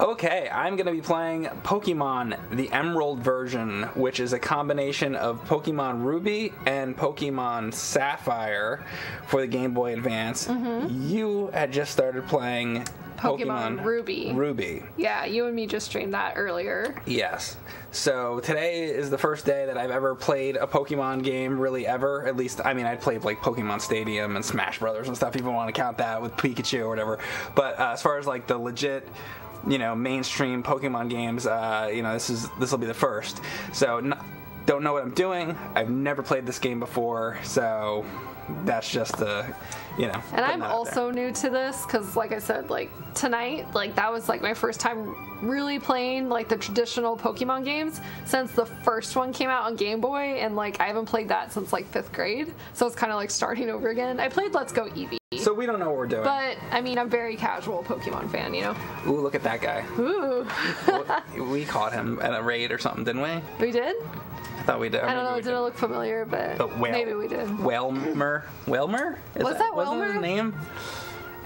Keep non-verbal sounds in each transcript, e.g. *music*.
Okay, I'm going to be playing Pokemon the Emerald version, which is a combination of Pokemon Ruby and Pokemon Sapphire for the Game Boy Advance. You had just started playing Pokemon Ruby. Ruby. Yeah, you and me just streamed that earlier. Yes. So today is the first day that I've ever played a Pokemon game, really ever. At least, I mean, I played like Pokemon Stadium and Smash Brothers and stuff. If you want to count that with Pikachu or whatever. But uh, as far as like the legit, you know, mainstream Pokemon games, uh, you know, this is this will be the first. So n- don't know what I'm doing. I've never played this game before, so that's just the, you know. And I'm also new to this because, like I said, like tonight, like that was like my first time really playing like the traditional Pokemon games since the first one came out on Game Boy, and like I haven't played that since like fifth grade. So it's kind of like starting over again. I played Let's Go Eevee. So we don't know what we're doing. but I mean, I'm very casual Pokemon fan, you know. Ooh, look at that guy. Ooh, we caught him at a raid or something, didn't we? we did. I thought we did. I don't know. It didn't look familiar, but whale. maybe we did. Wailmer. Wailmer? Is Was that wasn't his name?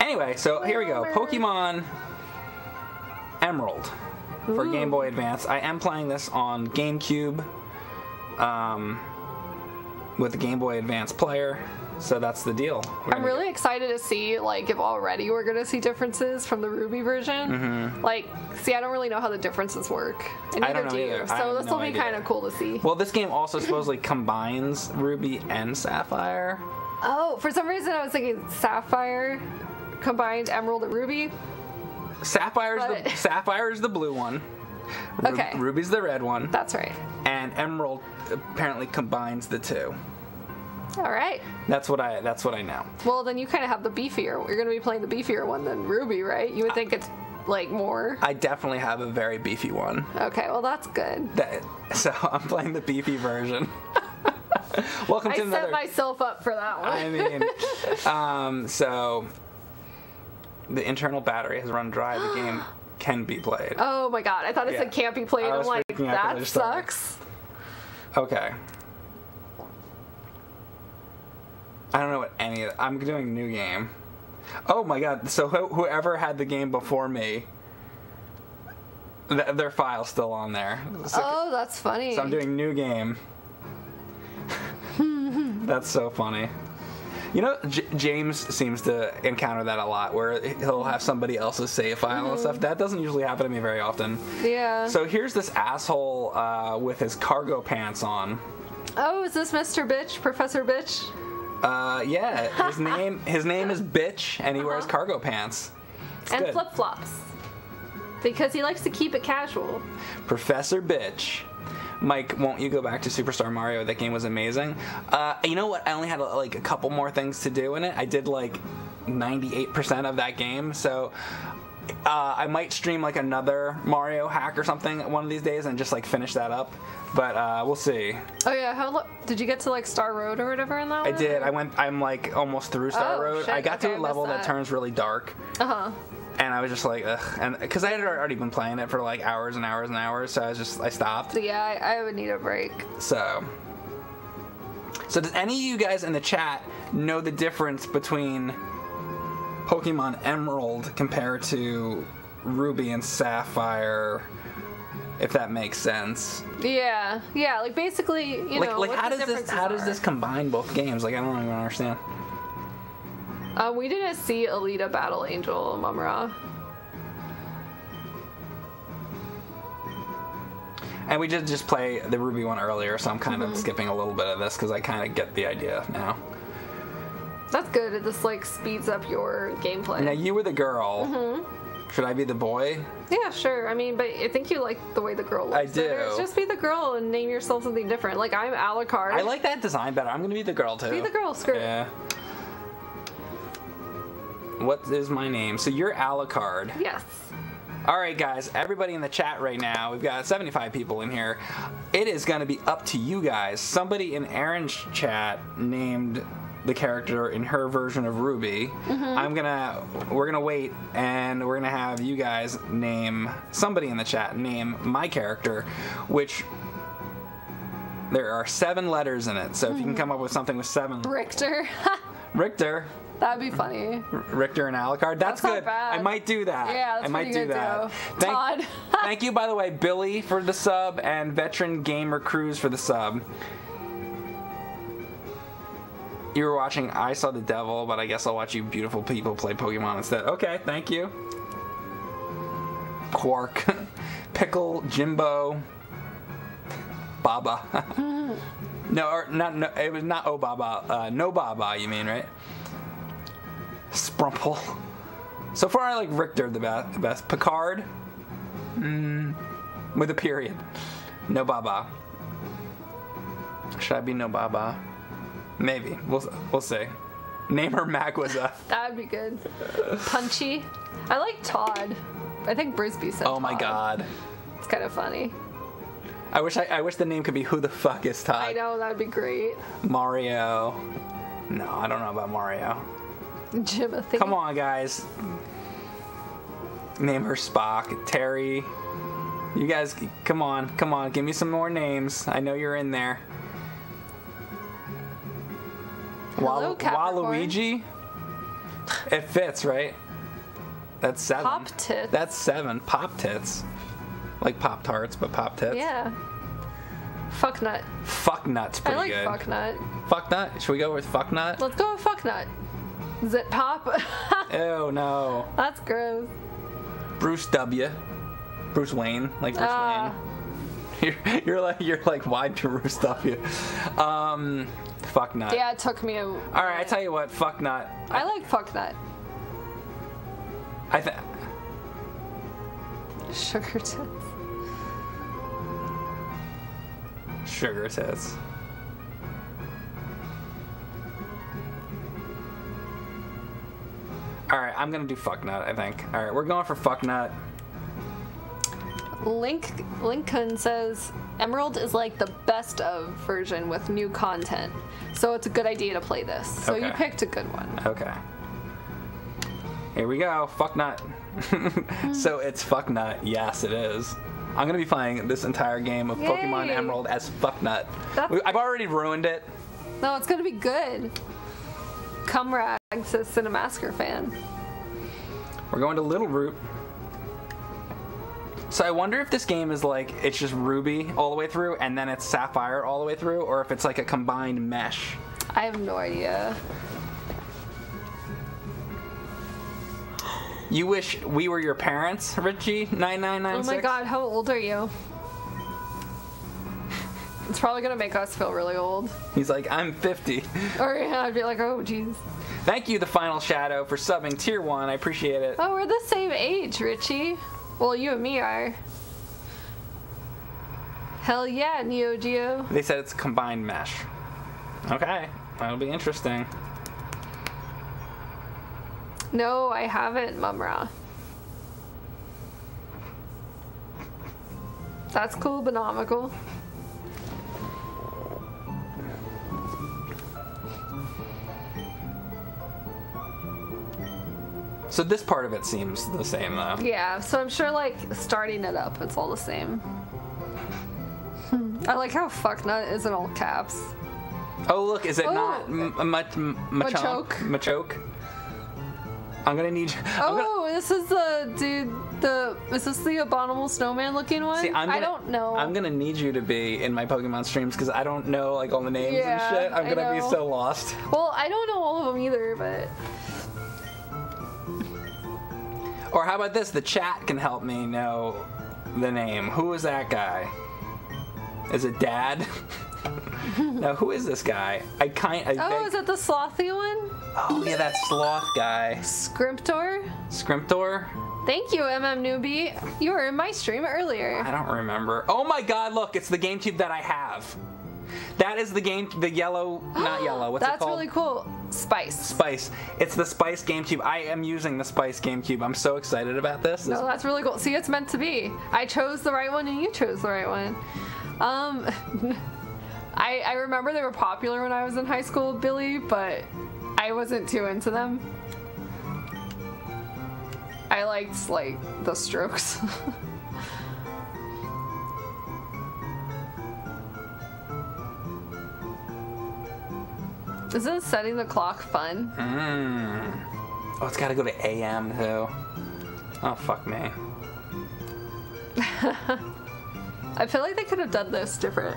Anyway, so here we go. Pokemon Emerald for Ooh. Game Boy Advance. I am playing this on GameCube um, with the Game Boy Advance player. So that's the deal. We're I'm really excited to see like if already we're gonna see differences from the Ruby version. Mm-hmm. Like, see, I don't really know how the differences work, and. I neither don't know you. either. I So this no will be kind of cool to see. Well, this game also supposedly combines Ruby and Sapphire. Oh, for some reason I was thinking Sapphire combined Emerald and Ruby. Sapphire's But- the *laughs* Sapphire's the blue one. Ru- Okay. Ruby's the red one, That's right. and Emerald apparently combines the two. All right. That's what I. That's what I know. Well, then you kind of have the beefier. You're gonna be playing the beefier one than Ruby, right? You would think it's like more. I definitely have a very beefy one. Okay, well that's good. That, so *laughs* I'm playing the beefy version. *laughs* Welcome I to another. I set myself up for that one. I mean, *laughs* um, so the internal battery has run dry. The game *gasps* can be played. Oh my god, I thought it Yeah. said can't be played. I'm like, freaking out 'cause I that sucks. Okay. I don't know what any of I'm doing new game. Oh my god, so who- whoever had the game before me, th- their file's still on there. So, Oh, that's funny. so I'm doing new game. *laughs* That's so funny. You know, J- James seems to encounter that a lot, where he'll have somebody else's save file and stuff. That doesn't usually happen to me very often. yeah. So here's this asshole uh, with his cargo pants on. oh, is this Mr. Bitch, Professor Bitch? Uh, yeah, his *laughs* name his name is Bitch, and he wears Uh-huh. cargo pants. It's and flip flops. Because he likes to keep it casual. Professor Bitch. Mike, won't you go back to Superstar Mario? That game was amazing. Uh, you know what? I only had like a couple more things to do in it. I did like 98% of that game, so uh, I might stream like another Mario hack or something one of these days and just like finish that up. But uh, we'll see. Oh yeah, how did you get to like Star Road or whatever in that I one? did. I went. I'm like almost through Star Oh, Road. shit. I got Okay, to a level that. that. turns really dark. Uh huh. and I was just like, ugh, and because I had already been playing it for like hours and hours and hours, so I was just I stopped. Yeah, I, I would need a break. So, so does any of you guys in the chat know the difference between Pokemon Emerald compared to Ruby and Sapphire? If that makes sense, Yeah, yeah. Like basically, you like know, like how does this how does this combine both games? Like I don't even understand. Uh, we didn't see Alita Battle Angel Mumra. And we did just play the Ruby one earlier, so I'm kind Mm-hmm. of skipping a little bit of this because I kind of get the idea now. That's good. It just like speeds up your gameplay. Now you were the girl. Mm-hmm. Should I be the boy? Yeah, sure. I mean, but I think you like the way the girl looks. I better. do. Just be the girl and name yourself something different. Like I'm Alucard. I like that design better. I'm gonna be the girl too. Be the girl. Screw. Yeah. What is my name? So you're Alucard. Yes. All right, guys. Everybody in the chat right now. We've got 75 people in here. It is gonna be up to you guys. Somebody in Erin's chat named the character in her version of Ruby. Mm-hmm. I'm gonna we're gonna wait and we're gonna have you guys name somebody in the chat name my character, which there are seven letters in it. So if you can come up with something with seven, Richter. *laughs* Richter, That'd be funny. Richter and Alucard. That's, That's not good. I might do that. Yeah, that's I might do that. too. Todd. *laughs* thank you, by the way, Billy for the sub and Veteran Gamer Cruise for the sub. You were watching I Saw the Devil, but I guess I'll watch you beautiful people play Pokemon instead. Okay, thank you. Quark, *laughs* Pickle, Jimbo, Baba. *laughs* no, or not. No, it was not Oh Baba. Uh, no Baba. You mean right? Sprumple. So far, I like Richter the best. The best. Picard. Mm, with a period. No Baba. Should I be No Baba? Maybe. We'll we'll see. Name her Magwaza. That'd be good. Punchy. I like Todd. I think Brisby said. Oh my Todd. God. It's kind of funny. I wish I, I wish the name could be Who the fuck is Todd? I know that'd be great. Mario. No, I don't know about Mario. Jimothy. Come on, guys. Name her Spock. Terry. You guys, come on, come on. Give me some more names. I know you're in there. Hello, Capricorn. Waluigi? It fits, right? That's seven. Pop tits. That's seven. Pop tits. Like Pop Tarts, but Pop tits. Yeah. Fuck nut. Fuck nuts, I pretty like good. fuck nut. Fuck nut? Should we go with fuck nut? Let's go with fuck nut. Zit pop. *laughs* Ew, no. That's gross. Bruce W. Bruce Wayne, like Bruce Ah. Wayne. You're, *laughs* you're like you're like why Bruce W. Um, fuck nut. Yeah, it took me a. All right, I tell you what, fuck nut. I like fuck nut. I think Sugar tits. sugar tits. All right, I'm gonna do fuck nut. I think. All right, we're going for fuck nut. Link Lincoln says Emerald is like the best of version with new content, so it's a good idea to play this. So you picked a good one. Okay. Here we go. Fuck nut. *laughs* so hmm. it's fuck nut. Yes, it is. I'm gonna be playing this entire game of Pokemon Emerald as fuck nut. That's I've already ruined it. No, it's gonna be good. Cumrag says Cinemassacre fan. We're going to Littleroot. So I wonder if this game is like it's just Ruby all the way through, and then it's Sapphire all the way through, or if it's like a combined mesh. I have no idea. You wish we were your parents, Richie nine nine nine Oh my god, how old are you? It's probably gonna make us feel really old. He's like, I'm 50. *laughs* Or yeah, I'd be like, oh jeez. Thank you, the Final Shadow, for subbing tier one. I appreciate it. Oh, we're the same age, Richie. Well, you and me are. Hell yeah, Neo Geo. They said it's combined mesh. Okay, that'll be interesting. No, I haven't, Mumra. That's cool, Bonomical. So this part of it seems the same though. Yeah, so I'm sure like starting it up, it's all the same. Hmm. I like how fucknut is in all caps. Oh look, is it Oh. not m- m- much m- Machoke? Machoke. I'm gonna need. I'm gonna, Oh, this is the dude. The is this the abominable snowman looking one? see, I'm gonna, I don't know. I'm gonna need you to be in my Pokemon streams because I don't know like all the names Yeah, and shit. I'm gonna be so lost. Well, I don't know all of them either, but Or how about this? The chat can help me know the name. Who is that guy? Is it Dad? *laughs* no, who is this guy? I kind. I oh, vague- is it the slothy one? Oh yeah, that sloth guy, Scrimptor. Scrimptor. Thank you, MM newbie. You were in my stream earlier. I don't remember. Oh my God! Look, it's the GameCube that I have. That is the game, the yellow, not yellow. What's That's it called? really cool. Spice. Spice. It's the Spice GameCube. I am using the Spice GameCube. I'm so excited about this. No, that's really cool. See, it's meant to be. I chose the right one and you chose the right one. Um, *laughs* I, I remember they were popular when I was in high school, Billy, but I wasn't too into them. I liked, like, the strokes. *laughs* Isn't setting the clock fun? Mm. Oh, it's got to go to AM too. Oh fuck me. *laughs* I feel like they could have done this different.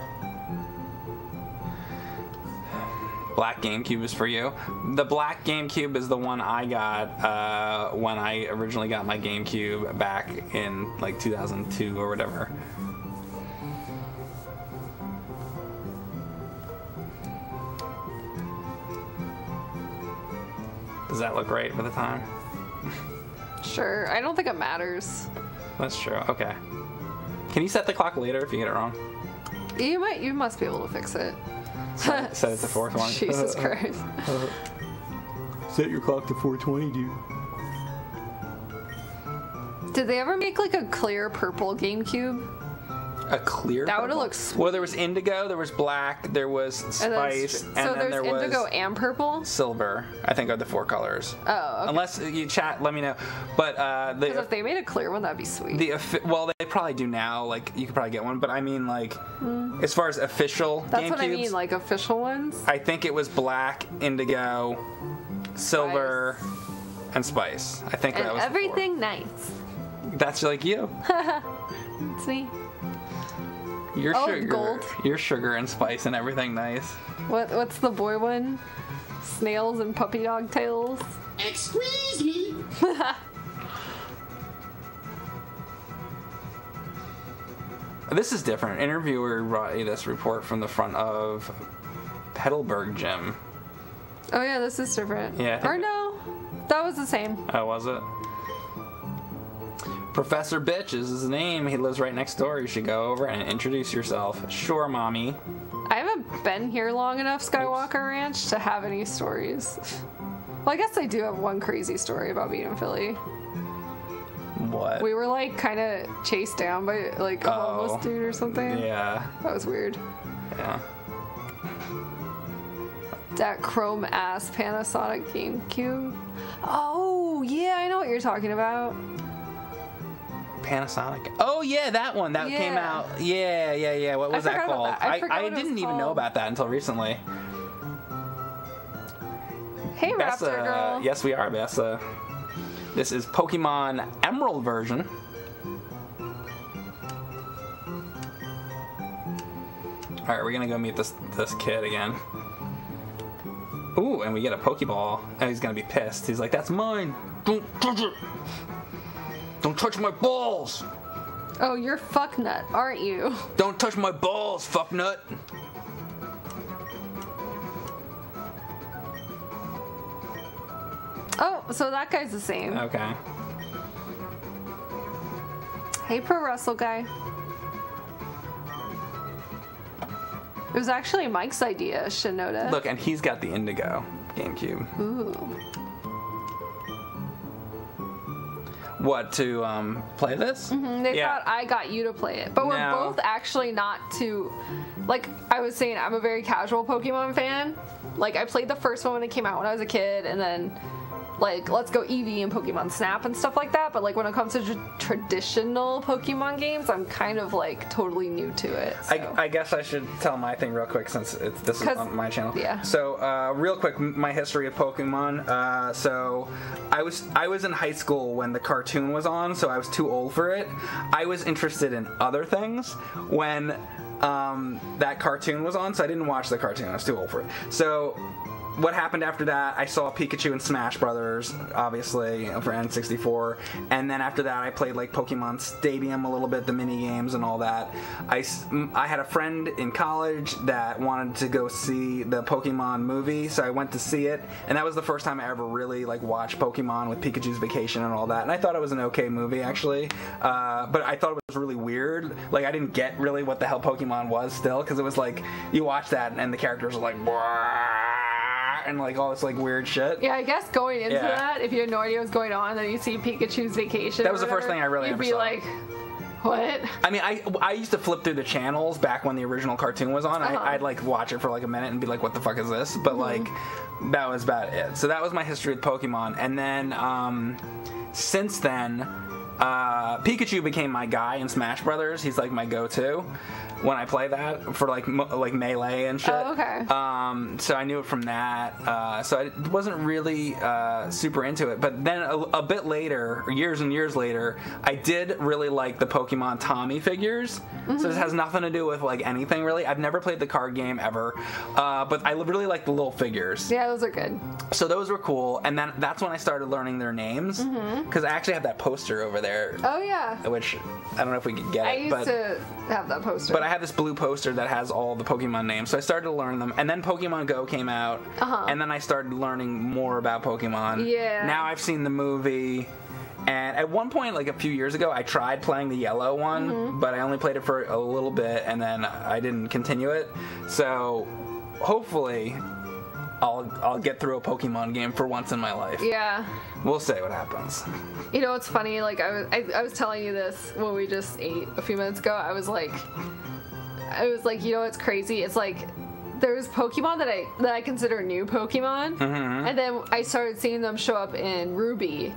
Black GameCube is for you. The black GameCube is the one I got uh, when I originally got my GameCube back in like 2002 or whatever. Does that look right for the time? Sure. I don't think it matters. That's true. Okay. Can you set the clock later if you get it wrong? You might. You must be able to fix it. Set, set it to *laughs* 420. Jesus *laughs* Christ. Set your clock to 420, dude. Did they ever make like a clear purple GameCube? A clear. That would've looked sweet. Well, there was indigo, there was black, there was And then, spice, so and then there's there indigo was and purple. silver. I think are the four colors. Oh, okay. Unless you chat, let me know. But uh, the if they made a clear one, that'd be sweet. the well, they probably do now. Like you could probably get one, but I mean, like as far as official. That's what I mean, like official ones. I think it was black, indigo, silver, and spice. I think And that was everything nice. That's like you. *laughs* It's me. Your Oh, sugar, gold. your sugar and spice and everything nice. What What's the boy one? Snails and puppy dog tails. Excuse me. *laughs* This is different. Interviewer brought you this report from the front of Petalburg Gym. Oh yeah, this is different. Yeah, Or no, that was the same. Oh, was it? Professor Bitch is his name. He lives right next door. You should go over and introduce yourself. Sure, mommy. I haven't been here long enough, Skywalker Ranch, to have any stories. Well, I guess I do have one crazy story about being in Philly. What? We were like kind of chased down by like a Oh. homeless dude or something. yeah, That was weird. yeah. That chrome ass Panasonic GameCube. Oh, yeah, I know what you're talking about. Panasonic. Oh yeah, that one that came out. Yeah, yeah, yeah. What I was that called? that. I what it didn't even know about that until recently. Hey, Bessa, Raptor Girl. yes, we are Bessa. This is Pokemon Emerald version. All right, we're gonna go meet this this kid again. Ooh, and we get a Pokeball, and he's gonna be pissed. He's like, "That's mine! Don't touch it! Don't touch my balls! Oh, you're fucknut, aren't you? Don't touch my balls, fucknut!" Oh, so that guy's the same. Okay. Hey, pro wrestle guy. It was actually Mike's idea, Shinoda. Look, and he's got the Indigo GameCube. Ooh. What to um play this? They Yeah. thought I got you to play it, but we're No. both actually not too. Like I was saying, I'm a very casual Pokemon fan. Like I played the first one when it came out when I was a kid, and then like Let's Go Eevee and Pokemon Snap and stuff like that. But like when it comes to tr- traditional Pokemon games, I'm kind of like totally new to it. so. I, I guess I should tell my thing real quick since it's, this is on my channel. yeah. So uh, real quick, my history of Pokemon. Uh, so I was I was in high school when the cartoon was on, so I was too old for it. I was interested in other things when um, that cartoon was on, so I didn't watch the cartoon. I was too old for it. So what happened after that, I saw Pikachu in Smash Brothers, obviously for N64, and then after that, I played like Pokemon Stadium a little bit, the mini games and all that. I, I had a friend in college that wanted to go see the Pokemon movie, so I went to see it, and that was the first time I ever really like watched Pokemon with Pikachu's Vacation and all that, and I thought it was an okay movie actually, uh, but I thought it was really weird. Like I didn't get really what the hell Pokemon was still, because it was like you watch that and the characters are like. And like all this like weird shit. yeah, I guess going into Yeah. that, if you had no idea what's going on, then you see Pikachu's vacation. That was the first thing I really You'd be saw. like, what? I mean, I I used to flip through the channels back when the original cartoon was on. Uh-huh. I, I'd like watch it for like a minute and be like, "What the fuck is this?" But like, that was about it. So that was my history with Pokemon. And then um, since then, uh, Pikachu became my guy in Smash Brothers. He's like my go-to when I play that for like like melee and shit. Oh, okay. Um, so I knew it from that. Uh, so I wasn't really uh, super into it. But then a, a bit later, years and years later, I did really like the Pokemon Tomy figures. So Mm-hmm. this has nothing to do with like anything really. I've never played the card game ever, uh, but I really like the little figures. Yeah, those are good. So those were cool, and then that's when I started learning their names because I actually have that poster over there, Oh yeah. which I don't know if we could get I it, used but to have that poster. but I have this blue poster that has all the Pokemon names. So I started to learn them, and then Pokemon Go came out, Uh-huh. and then I started learning more about Pokemon. Yeah. Now I've seen the movie. And at one point, like a few years ago, I tried playing the yellow one, Mm-hmm. but I only played it for a little bit, and then I didn't continue it. So, hopefully, I'll I'll get through a Pokemon game for once in my life. yeah. We'll see what happens. You know what's funny? Like I was, I, I was telling you this when we just ate a few minutes ago. I was like, I was like, you know what's crazy? It's like there's Pokemon that I that I consider new Pokemon, Mm-hmm. and then I started seeing them show up in Ruby,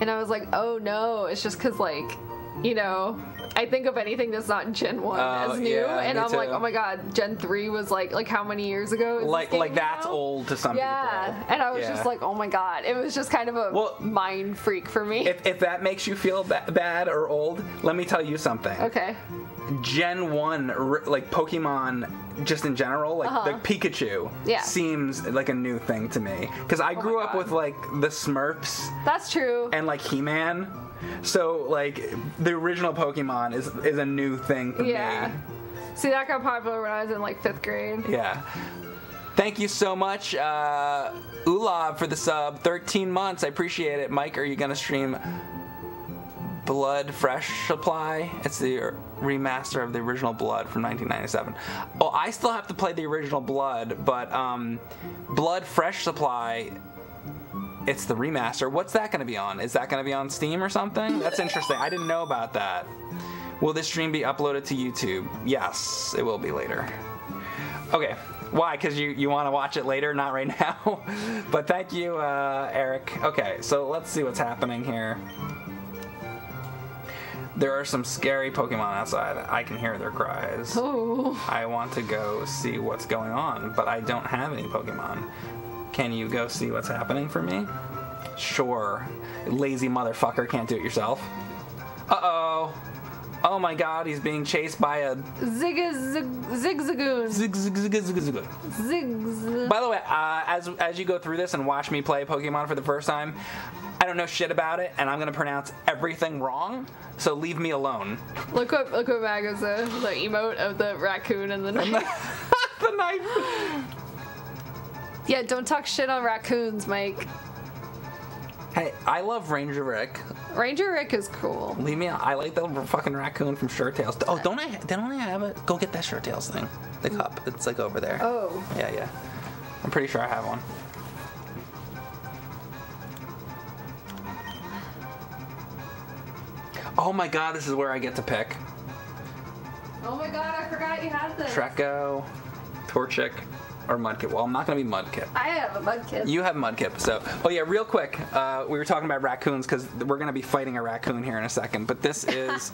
and I was like, oh no, it's just because like, you know. I think of anything that's not Gen One Oh, as new, yeah, and I'm like, oh my god, Gen Three was like like how many years ago? Like like that's now? old to some Yeah, people. and I was Yeah. just like, oh my god, it was just kind of a Well, mind freak for me. If, if that makes you feel ba- bad or old, let me tell you something. okay. Gen 1, like Pokemon, just in general, like Uh-huh. the Pikachu, Yeah. seems like a new thing to me. Because I Oh grew up with like the Smurfs That's true. and like He Man. So, like, the original Pokemon is, is a new thing for yeah. me. See, that got popular when I was in like fifth grade. Yeah. Thank you so much, uh, Ulav, for the sub. 13 months. I appreciate it. Mike, are you going to stream Blood Fresh Supply? It's the remaster of the original Blood from 1997. Well, I still have to play the original Blood, but um, Blood Fresh Supply. It's the remaster. What's that going to be on? Is that going to be on Steam or something? That's interesting. I didn't know about that. Will this stream be uploaded to YouTube? Yes, it will be later. Okay. Why? Because you, you want to watch it later, not right *laughs* now. but thank you, uh, Eric. Okay, so let's see what's happening here. There are some scary Pokemon outside. I can hear their cries. Oh. I want to go see what's going on, but I don't have any Pokemon. Can you go see what's happening for me? Sure. Lazy motherfucker, can't do it yourself. Uh oh. Oh my god, he's being chased by a Zig zig zigzagoon. zig zig zig zig zig. zig. By the way, uh, as as you go through this and watch me play Pokemon for the first time, I don't know shit about it, and I'm gonna pronounce everything wrong. So leave me alone. Look what look what Mag is the the emote of the raccoon and the knife. *laughs* the knife. yeah, don't talk shit on raccoons, Mike. Hey, I love Ranger Rick. Ranger Rick is cool. Leave me. Alone. I like the fucking raccoon from Shirt Tales. Oh, don't I? Don't I have it? Go get that Shirt Tales thing. The cup. It's like over there. Oh. Yeah, yeah. I'm pretty sure I have one. Oh my god, this is where I get to pick. Oh my god, I forgot you had this. Treecko, Torchic, or Mudkip. Well, I'm not gonna be Mudkip. I have a mudkip. You have Mudkip, so. Oh yeah, real quick. Uh, we were talking about raccoons because we're gonna be fighting a raccoon here in a second. But this *laughs* is.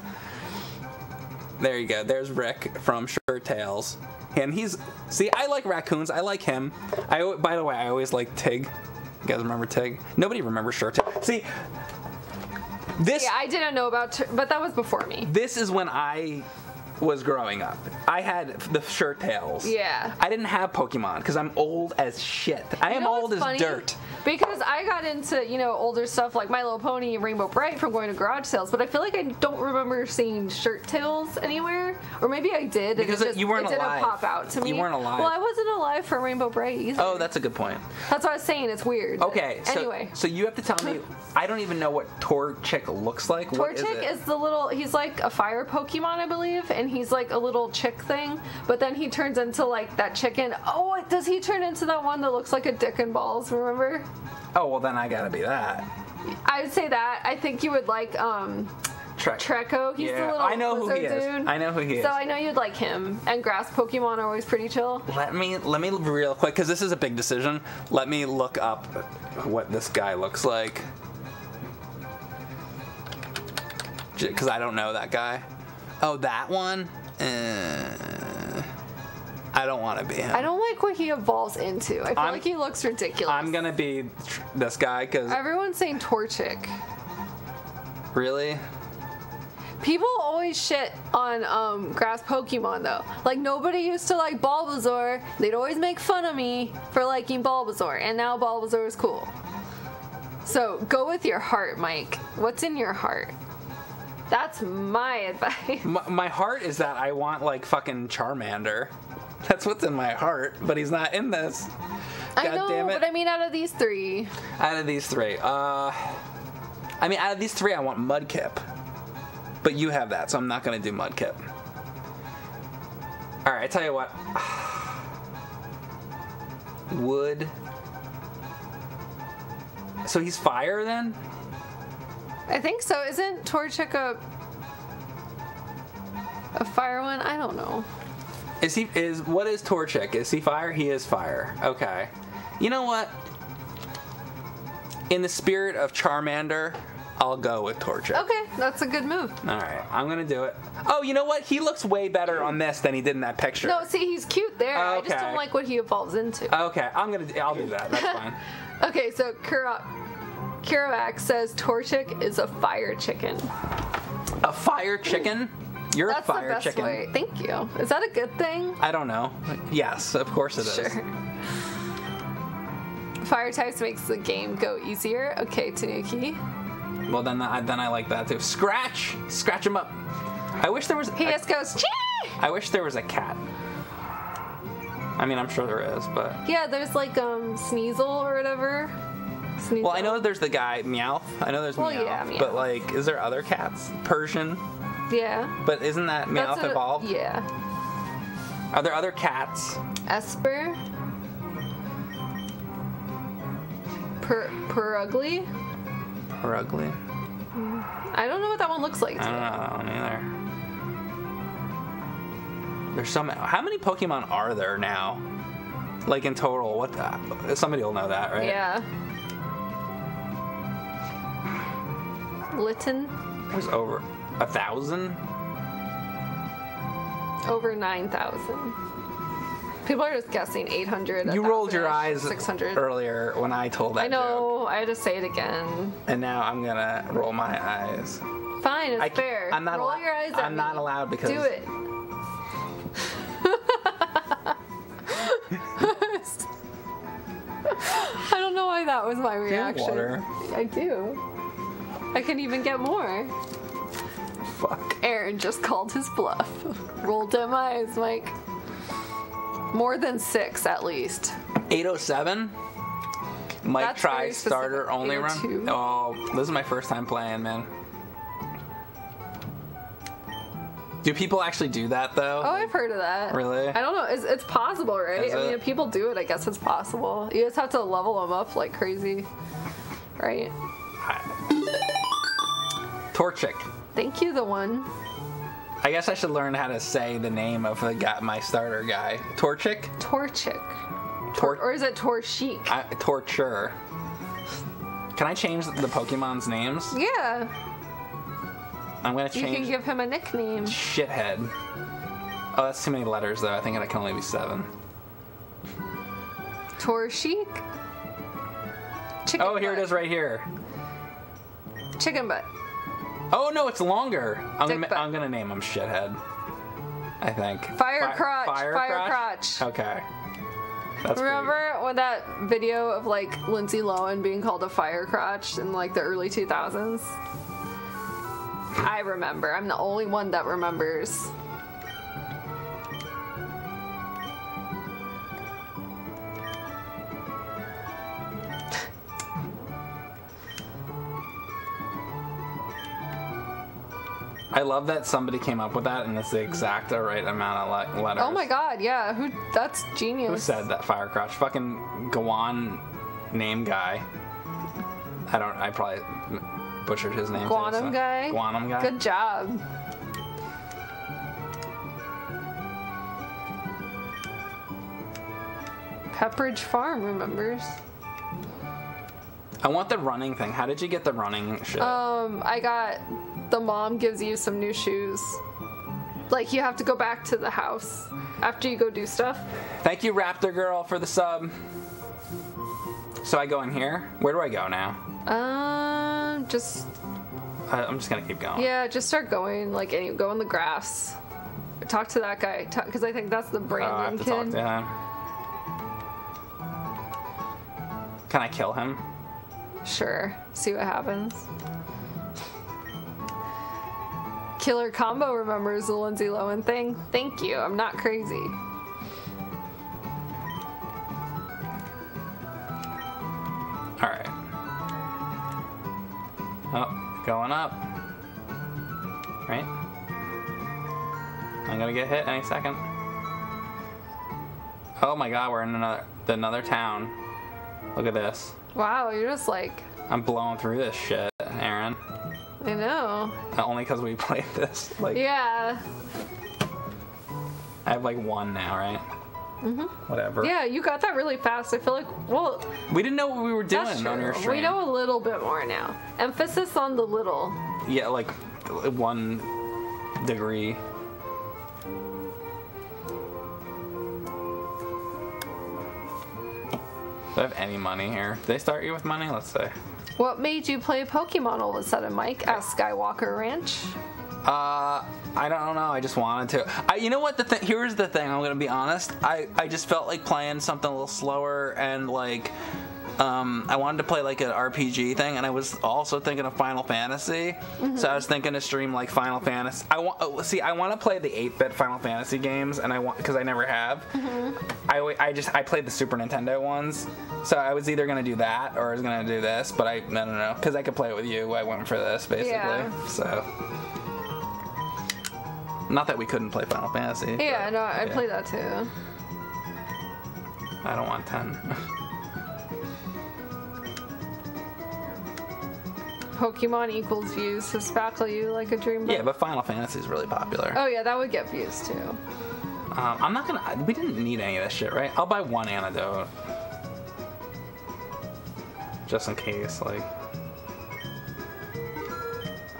there you go. There's Rick from Shirt Tales, and he's. See, I like raccoons. I like him. I. By the way, I always like Tig. You guys remember Tig? Nobody remembers Shirt Tales. See. This. yeah, I didn't know about, but that was before me. this is when I was growing up. I had the Shirt Tales. Yeah. I didn't have Pokemon because I'm old as shit. I am You know old as dirt. Because I got into, you know, older stuff like My Little Pony and Rainbow Brite from going to garage sales, but I feel like I don't remember seeing Shirt Tales anywhere. Or maybe I did. Because it just, you weren't it didn't pop out to me. You weren't alive. Well, I wasn't alive for Rainbow Brite either. Oh, that's a good point. That's what I was saying. It's weird. Okay, so, Anyway. so you have to tell me. I don't even know what Torchic looks like. What is Torchic it? is, the little, he's like a fire Pokemon, I believe, and he's like a little chick thing, but then he turns into like that chicken. Oh, does he turn into that one that looks like a dick and balls, remember? Oh well, then I gotta be that. I would say that. I think you would like um Trek. Treecko. He's Yeah, the little I know who he lizard is. I know who he is. So I know you'd like him. And grass Pokemon are always pretty chill. Let me let me real quick because this is a big decision. Let me look up what this guy looks like. because I don't know that guy. Oh, that one. Uh, I don't want to be him. I don't like what he evolves into. I feel I'm- like he looks ridiculous. I'm gonna be tr- this guy because Everyone's saying Torchic. really, People always shit on um, grass Pokemon though. Like nobody used to like Bulbasaur. They'd always make fun of me for liking Bulbasaur, and now Bulbasaur is cool. So go with your heart, Mike. What's in your heart? That's my advice. my, my heart is that I want like fucking Charmander. That's what's in my heart, but he's not in this. I know, damn it. but I mean, out of these three, Out of these three, uh, I mean, out of these three, I want Mudkip. But you have that, so I'm not gonna do Mudkip. All right, I tell you what. *sighs* Wood. So he's fire then? I think so. Isn't Torchic a a fire one? I don't know. Is he is what is Torchic? Is he fire? He is fire. Okay. You know what? In the spirit of Charmander, I'll go with Torchic. Okay, that's a good move. All right, I'm gonna do it. Oh, you know what? He looks way better on this than he did in that picture. No, see, he's cute there. I just don't like what he evolves into. Okay, I'm gonna. I'll do that. That's *laughs* fine. Okay, so Kuro- Kuroak says Torchic is a fire chicken. A fire chicken? You're That's a fire the best chicken. way. Thank you. Is that a good thing? I don't know. Yes, of course it is. Sure. Fire types makes the game go easier. Okay, Tanuki. Well, then I then I like that too. Scratch, scratch him up. I wish there was. He I, just goes, Chee! I wish there was a cat. I mean, I'm sure there is, but Yeah, there's like um Sneasel or whatever. Sneasel. well, I know there's the guy Meowth. I know there's Well, Meowth, yeah, Meowth. but like, is there other cats? Persian, Yeah. but isn't that a- evolved? Yeah. Are there other cats? Esper. Per Purugly. Or ugly? I don't know what that one looks like. I don't know either. There's some. How many Pokemon are there now? Like in total? What? The, somebody will know that, right? Yeah. Litten. There's over a thousand. Over 9,000. People are just guessing 800. You rolled your eyes 600. earlier when I told that I joke, know. I had to say it again. and now I'm gonna roll my eyes. Fine, it's I, fair. I'm not. Roll your eyes I'm not allowed because Do it. *laughs* *laughs* I don't know why that was my reaction. water? I do. I can even get more. Fuck. Erin just called his bluff. Rolled them eyes, Mike. More than six, at least. 807. Mike That's try starter only run. 802. Oh, this is my first time playing, man. Do people actually do that though? Oh, I've heard of that. Really? I don't know. It's, it's possible, right? Is I mean, it? if people do it, I guess it's possible. You just have to level them up like crazy, right? Torchic. Thank you, the one. I guess I should learn how to say the name of the guy, my starter guy. Torchic? Torchic. Tor- Or is it Torchic? I, torture. Can I change the Pokemon's names? yeah. I'm gonna change. You can give him a nickname. shithead. Oh, that's too many letters though. I think it can only be seven. Torchic. Chicken Oh, here it butt. is right here. Chicken butt. Oh no, it's longer. I'm Dick gonna. I'm gonna name him shithead. I think. Fire Fi- crotch, Fire, fire crotch. crotch. Okay. That's pretty Remember when that video of like Lindsay Lohan being called a fire crotch in like the early 2000s? I remember. I'm the only one that remembers. I love that somebody came up with that, and it's the exact right amount of le- letters. Oh my god, yeah. Who that's genius. Who said that fire crotch? Fucking Gawan name guy. I don't. I probably butchered his name. Guanum so- guy? Guanum guy. Good job. Pepperidge Farm remembers. I want the running thing. How did you get the running shit? Um, I got the mom gives you some new shoes. Like you have to go back to the house after you go do stuff. Thank you, Raptor Girl, for the sub. So I go in here. Where do I go now? Um, just I, I'm just gonna keep going. yeah, just start going. Like any, go in the grass. Talk to that guy because I think that's the Brendan Oh, I have to kid. talk to him. Can I kill him? Sure. See what happens. Killer Combo remembers the Lindsay Lohan thing. Thank you. I'm not crazy. All right. Oh, going up. Right? I'm gonna get hit any second. Oh my god, we're in another another town. Look at this. Wow, you're just like, I'm blowing through this shit, Erin. I know. Only because we *laughs* played this. Like, Yeah. I have like one now, right? Mm-hmm. Whatever. Yeah, you got that really fast. I feel like, well, We didn't know what we were doing on your stream. We know a little bit more now. Emphasis on the little. Yeah, like one degree. Do I have any money here? Did they start you with money? Let's see. What made you play Pokemon all of a sudden, Mike? Asked Skywalker Ranch. Uh, I don't know. I just wanted to. I, you know what? The thing here's the thing. I'm gonna be honest. I I just felt like playing something a little slower and like. Um, I wanted to play like an RPG thing, and I was also thinking of Final Fantasy. So I was thinking to stream like Final Fantasy. I want oh, see. I want to play the 8-bit Final Fantasy games, and I want because I never have. I, wa- I just I played the Super Nintendo ones, so I was either gonna do that or I was gonna do this, but I I don't know because I could play it with you. I went for this basically. Yeah. So. Not that we couldn't play Final Fantasy. Yeah, but, no, I yeah. play that too. I don't want 10. *laughs* Pokemon equals views to spackle you like a dream. yeah, but Final Fantasy is really popular. Oh yeah, that would get views too. Um, I'm not gonna. We didn't need any of this shit, right? I'll buy one antidote. Just in case, like.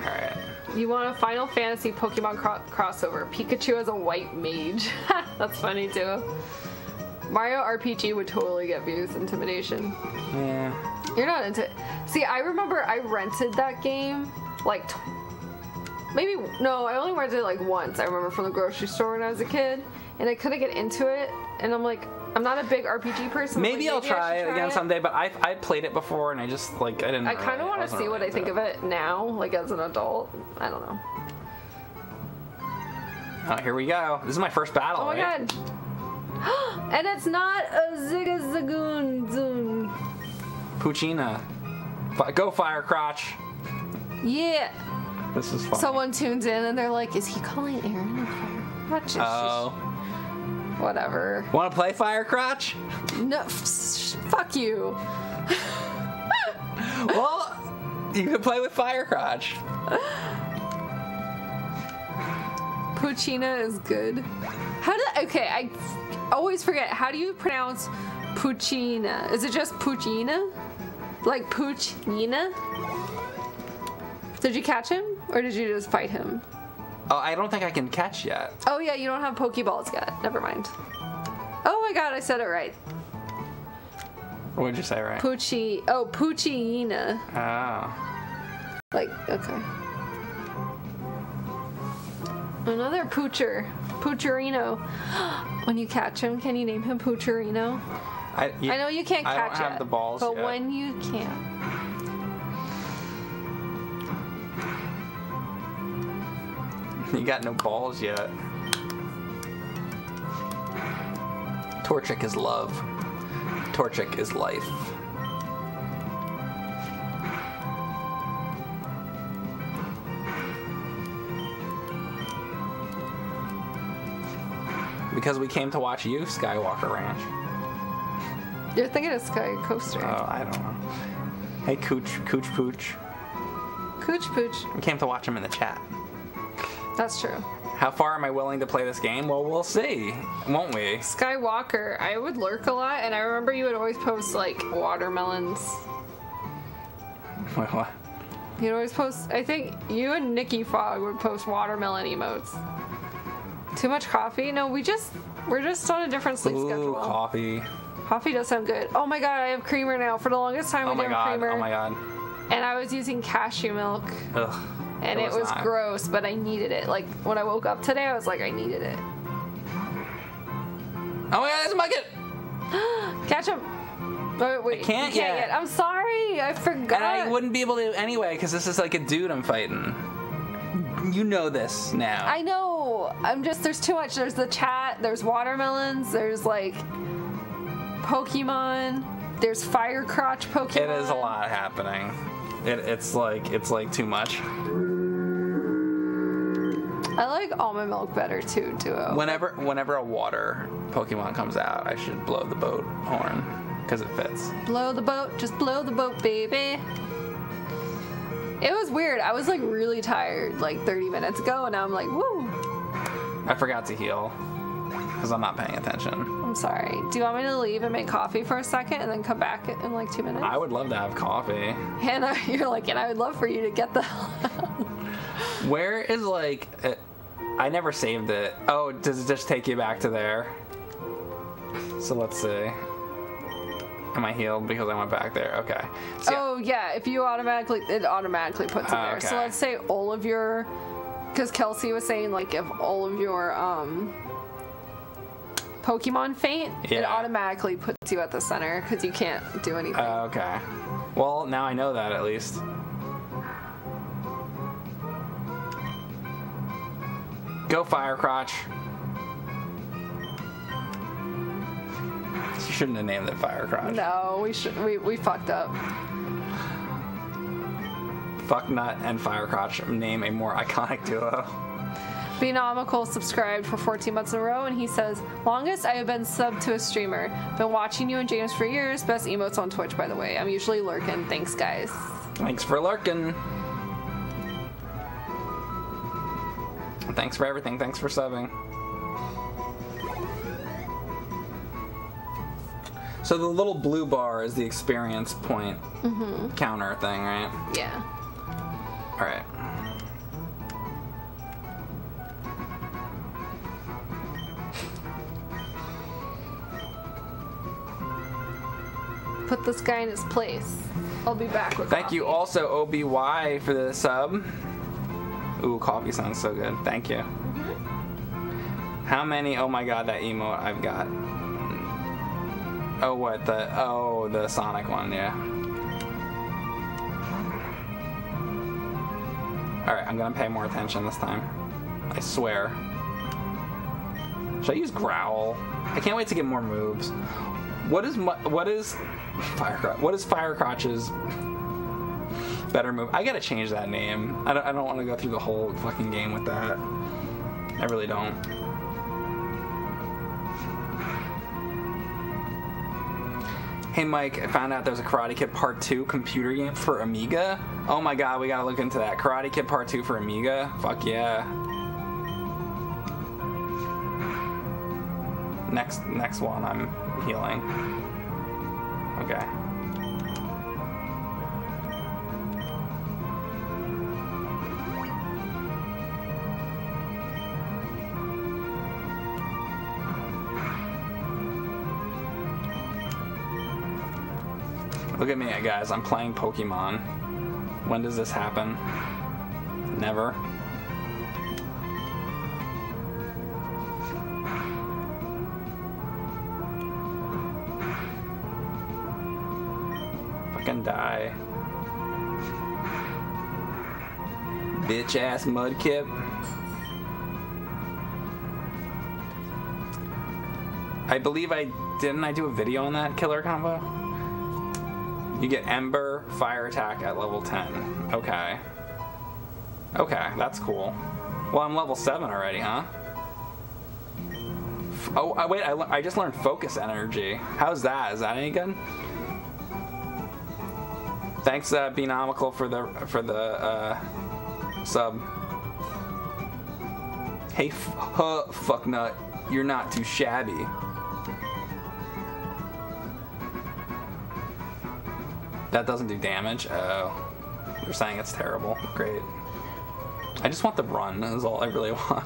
Alright. You want a Final Fantasy Pokemon cro- crossover? Pikachu as a white mage. *laughs* That's funny too. Mario RPG would totally get views. Intimidation. Yeah. You're not into. It. See, I remember I rented that game like. T- maybe no, I only rented it like once. I remember from the grocery store when I was a kid, and I couldn't get into it. And I'm like, I'm not a big RPG person. Maybe like, I'll try it again someday, but I I played it before and I just like I didn't. I kind of want to see what I think of it now, like as an adult. I don't know. Oh, here we go. This is my first battle. Oh my right? god. *gasps* and it's not a Zigazagoon Zoom. Poochyena. Go fire crotch. Yeah. This is fun. Someone tunes in and they're like, is he calling Erin a fire? Just- Oh. Whatever. Want to play fire crotch? No, fuck you. *laughs* well, you can play with fire crotch. *laughs* Poochyena is good. How do okay? I always forget. How do you pronounce Poochyena? Is it just Poochyena? Like Poochyena? Did you catch him, or did you just fight him? Oh, I don't think I can catch yet. Oh yeah, you don't have Pokeballs yet. Never mind. Oh my god, I said it right. What did you say, right? Pucci. Oh, Poochyena. oh. Like okay. Another Poocher. Poocherino. *gasps* when you catch him, can you name him Poocherino? I, you- I know you can't I catch don't have it, the balls but yet. when you can. *laughs* You got no balls yet. Torchic is love. Torchic is life. Because we came to watch you, Skywalker Ranch. You're thinking of Sky Coaster. Oh, I don't know. Hey, Cooch, Cooch Pooch. Cooch Pooch. We came to watch him in the chat. That's true. How far am I willing to play this game? Well, we'll see, won't we? Skywalker, I would lurk a lot, and I remember you would always post like watermelons. Wait, what? You'd always post. I think you and Nikki Fogg would post watermelon emotes. Too much coffee? No, we just we're just on a different sleep Ooh, schedule. coffee. Coffee does sound good. Oh my god, I have creamer now. For the longest time, Oh we my didn't have god. creamer, Oh my god. and I was using cashew milk, Ugh. and It it was was, gross. But I needed it. Like when I woke up today, I was like, I needed it. Oh my god, it's a bucket! *gasps* Catch him. Oh, wait, wait, can't you yet. I'm sorry, I forgot. And I wouldn't be able to anyway, because this is like a dude I'm fighting. You know this now. I know. I'm just there's too much. There's the chat. There's watermelons. There's like Pokemon. There's fire crotch Pokemon. it is a lot happening. It, it's like it's like too much. I like almond milk better too, duo. Whenever whenever a water Pokemon comes out, I should blow the boat horn because it fits. blow the boat, just blow the boat, baby. It was weird. I was like really tired like 30 minutes ago, and now I'm like, woo. I forgot to heal because I'm not paying attention. I'm sorry. Do you want me to leave and make coffee for a second and then come back in like two minutes? I would love to have coffee. Hannah, *laughs* you're like, and I would love for you to get the. Where is like? It, I never saved it. Oh, does it just take you back to there? So let's see. Am I healed because I went back there? Okay. So, Oh yeah, if you automatically, it automatically puts it Oh, there. So let's say all of your, because Kelsey was saying like if all of your um. Pokemon faint, it automatically puts you at the center because you can't do anything. Uh, okay. Well, now I know that at least. Go Firecrotch. You shouldn't have named it Firecrotch. no, we should we, we fucked up. Fucknut and Firecrotch name a more iconic duo. Benomical subscribed for 14 months in a row, and he says, "Longest I have been subbed to a streamer. Been watching you and James for years. Best emotes on Twitch, by the way. I'm usually lurking. Thanks, guys." Thanks for lurking. Thanks for everything. Thanks for subbing. So the little blue bar is the experience point mm-hmm. counter thing, right? Yeah. All right. Put this guy in his place. I'll be back with. Thank you coffee. also OBY for the sub. Ooh, coffee sounds so good. Thank you. Mm-hmm. How many? Oh my god, that emote I've got. Mm. Oh, what the? Oh, the Sonic one, yeah. All right, I'm gonna pay more attention this time. I swear. Should I use Growl? I can't wait to get more moves. What is what is Firecrotch? What is Firecrotch's better move? I gotta change that name. I don't, I don't want to go through the whole fucking game with that. I really don't. Hey Mike, I found out there's a Karate Kid Part 2 computer game for Amiga. Oh my god, we gotta look into that. Karate Kid Part 2 for Amiga? Fuck yeah. Next next one I'm healing. Okay. Look at me, guys. I'm playing Pokemon. When does this happen? Never. Fucking die. Bitch ass mudkip. I believe I didn't I do a video on that killer combo? You get Ember Fire Attack at level 10. Okay. Okay, that's cool. Well, I'm level 7 already, huh? F- Oh, uh, wait, I, I just learned Focus Energy. How's that? Is that any good? Thanks, uh, Benomical, for the for the uh, sub. Hey, f- huh, fucknut, you're not too shabby. That doesn't do damage. Oh. are saying it's terrible. Great. I just want the run. Is all I really *laughs* want.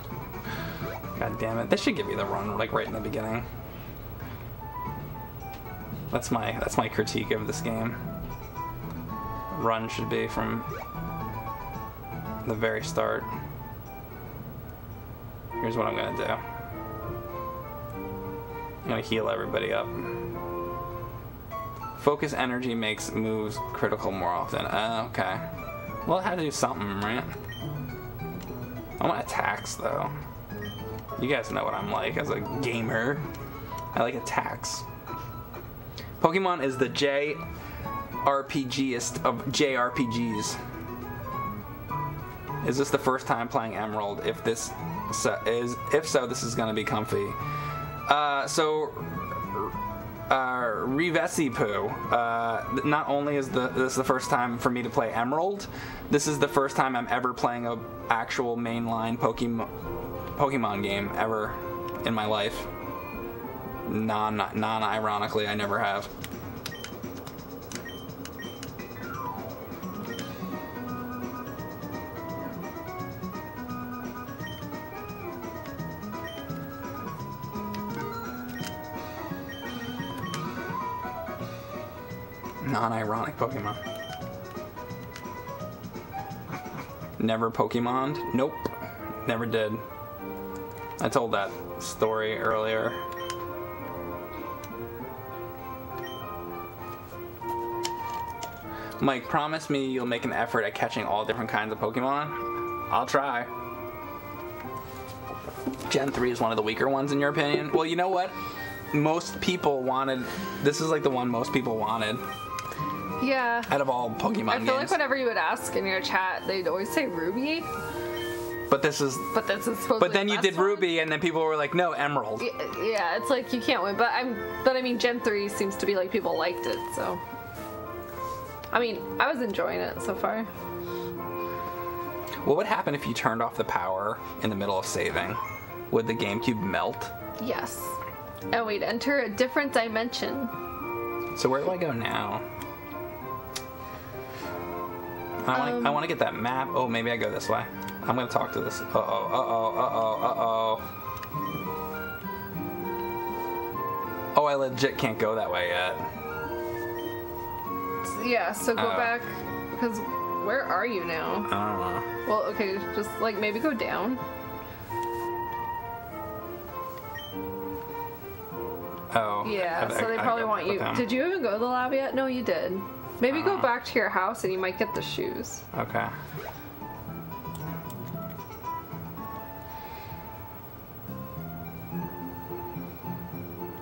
God damn it! They should give me the run like right in the beginning. That's my that's my critique of this game. Run should be from the very start. Here's what I'm gonna do. I'm gonna heal everybody up. Focus energy makes moves critical more often. Uh, okay. Well, it had to do something, right? I want attacks though. You guys know what I'm like as a gamer. I like attacks. Pokemon is the JRPGist of JRPGs. Is this the first time playing Emerald? If this so, is, if so, this is gonna be comfy. Uh, so, uh. Uh, not only is the this is the first time for me to play Emerald, this is the first time I'm ever playing a actual mainline Pokemon Pokemon game ever in my life. Non non ironically, I never have. Non-ironic Pokemon. Never Pokemon? Nope. Never did. I told that story earlier. Mike, promise me you'll make an effort at catching all different kinds of Pokemon. I'll try. Gen 3 is one of the weaker ones in your opinion? Well, you know what? Most people wanted this is like the one most people wanted Yeah. out of all Pokemon I feel games. like whenever you would ask in your chat, they'd always say Ruby, but this is but this is supposed But then you did Ruby, and then people were like, "No, Emerald." Yeah, it's like you can't win. But I'm, but I mean, Gen three seems to be like people liked it, so. I mean, I was enjoying it so far. What would happen if you turned off the power in the middle of saving? Would the GameCube melt? Yes. And we'd enter a different dimension. So where do I go now? I want to. Um, I want to get that map. Oh, maybe I go this way. I'm gonna talk to this. Uh oh. Uh oh. Uh oh. Uh oh. Oh, I legit can't go that way yet. Yeah. So go Oh. back, because where are you now? I don't know. Well, okay, just like maybe go down. Oh. Yeah. I- So I- they I probably go want you. Did you even go to the lab yet? No, you did. Maybe go back to your house and you might get the shoes. Okay.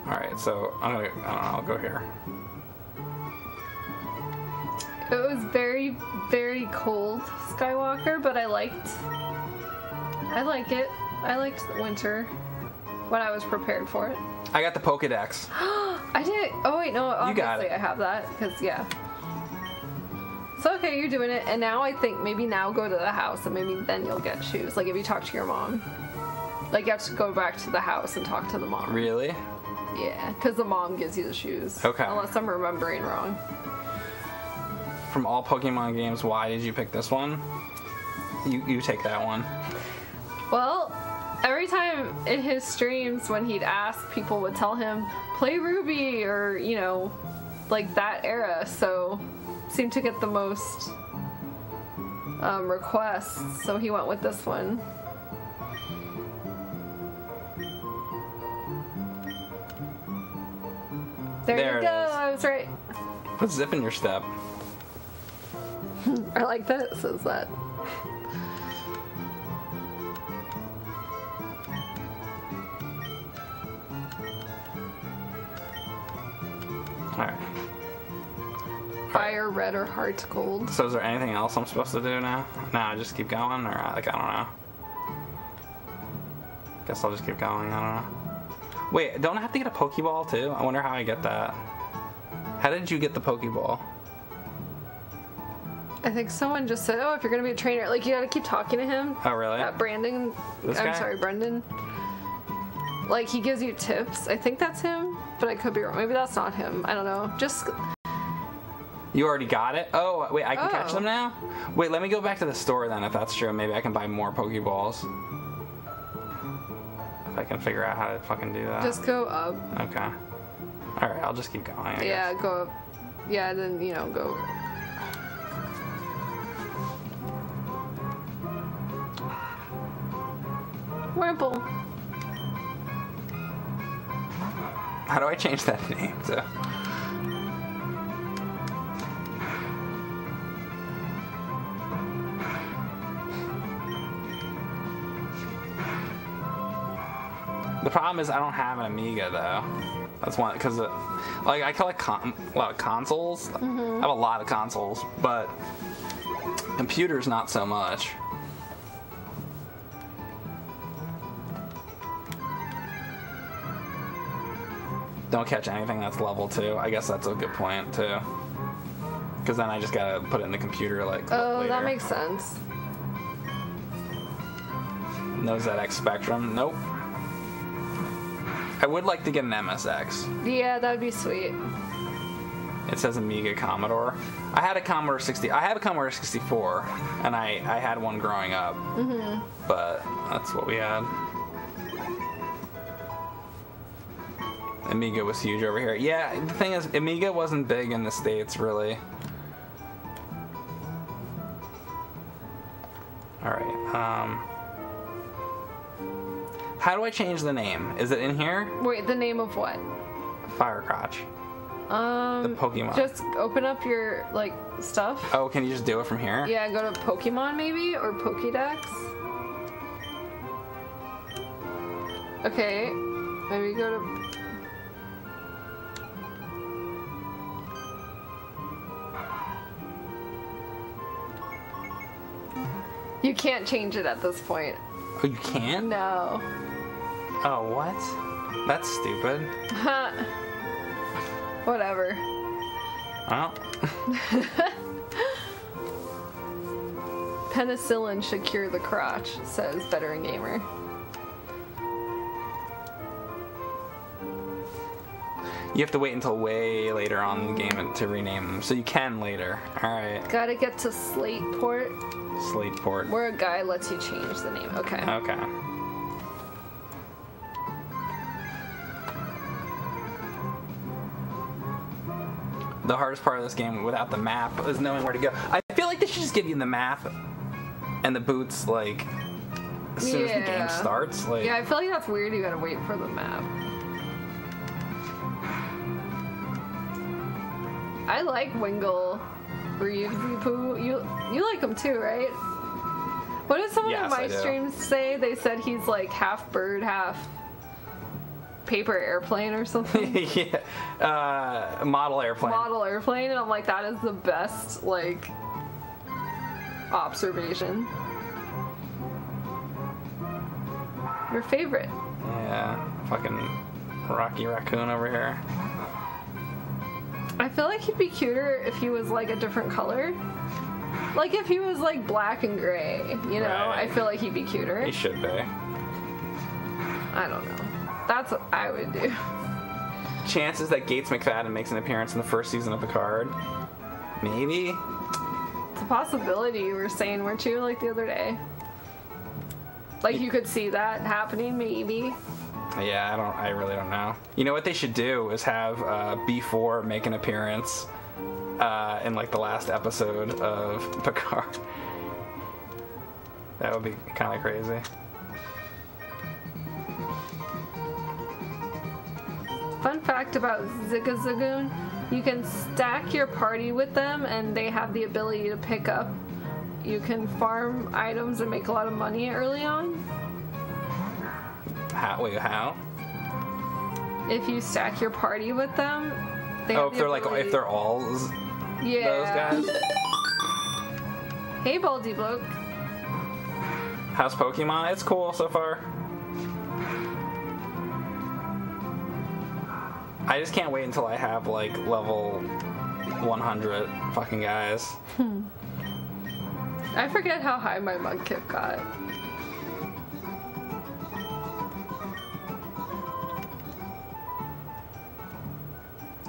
Alright, so I'm gonna, I don't know, I'll go here. It was very, very cold, Skywalker, but I liked. I like it. I liked the winter when I was prepared for it. I got the Pokedex. *gasps* I did. Oh wait, no. Obviously, got it. I have that because yeah. So okay, you're doing it, and now I think maybe now go to the house, and maybe then you'll get shoes. Like if you talk to your mom, like you have to go back to the house and talk to the mom. Really? Yeah, because the mom gives you the shoes. Okay. Unless I'm remembering wrong. From all Pokemon games, why did you pick this one? You, you take that one. Well, every time in his streams when he'd ask, people would tell him, play Ruby or, you know, like that era. So seemed to get the most um, requests. So he went with this one. There, There you it go. is. I was right. Put zip in your step. *laughs* I like that it says that. Alright. Fire, red, or heart gold. So is there anything else I'm supposed to do now? Nah, just keep going, or like I don't know. Guess I'll just keep going. I don't know. Wait, don't I have to get a Pokeball too? I wonder how I get that. How did you get the Pokeball? I think someone just said, "Oh, if you're gonna be a trainer, like you gotta keep talking to him." Oh really? Uh, Brandon, This I'm guy? sorry, Brendan. Like he gives you tips. I think that's him, but I could be wrong. Maybe that's not him. I don't know. Just You already got it? Oh, wait, I can catch Oh. them now? Wait, let me go back to the store then if that's true. Maybe I can buy more Pokeballs. If I can figure out how to fucking do that. Just go up. Okay. Alright, I'll just keep going. I Yeah, guess. go up. Yeah, then you know go. Wurmple. How do I change that *laughs* name to. The problem is I don't have an Amiga though. That's one because uh, like I collect con- a lot of consoles. Mm-hmm. I have a lot of consoles, but computers not so much. Don't catch anything that's level two. I guess that's a good point too. Because then I just gotta put it in the computer like. Oh, later. that makes sense. No ZX Spectrum. Nope. I would like to get an MSX. Yeah, that would be sweet. It says Amiga Commodore. I had a Commodore 60. I had a Commodore 64, and I I had one growing up. Mm-hmm. But that's what we had. Amiga was huge over here. Yeah, the thing is, Amiga wasn't big in the states really. All right. Um. How do I change the name? Is it in here? Wait, the name of what? Firecrotch. Um, The Pokemon. Just open up your like stuff. Oh, can you just do it from here? Yeah, go to Pokemon maybe or Pokédex. Okay, maybe go to. You can't change it at this point. Oh, you can? No. *laughs* Oh, what? That's stupid. *laughs* Whatever. Well, *laughs* Penicillin should cure the crotch, says Veteran Gamer. you have to wait until way later on in the game to rename them, so you can later. All right, Gotta get to Slateport, Slateport. where a guy lets you change the name. Okay. Okay. The hardest part of this game without the map is knowing where to go. I feel like they should just give you the map and the boots like as soon as the game starts. Like Yeah, I feel like that's weird. You gotta wait for the map. I like Wingull, Reeves, Poo. You you like him too, right? What did someone Yes, in my stream say? They said he's like half bird, half paper airplane or something. *laughs* yeah, uh, model airplane. Model airplane, and I'm like, that is the best like observation. Your favorite. Yeah, fucking Rocky Raccoon over here. I feel like he'd be cuter if he was like a different color. Like if he was like black and gray, you know? Right. I feel like he'd be cuter. He should be. I don't know. That's what I would do. Chances that Gates McFadden makes an appearance in the first season of Picard? Maybe. It's a possibility you were saying, weren't you, like the other day? Like you could see that happening, maybe. Yeah, I don't. I really don't know. You know what they should do is have uh, B4 make an appearance uh, in like the last episode of *laughs* Picard. That would be kind of crazy. Fun fact about Zigzagoon, you can stack your party with them and they have the ability to pick up. You can farm items and make a lot of money early on. How? Wait, how? If you stack your party with them, they Oh, if the they're like if they're all yeah. those guys. Hey, Baldy bloke. How's Pokemon? It's cool so far. I just can't wait until I have like level 100 fucking guys. Hmm. I forget how high my mudkip got.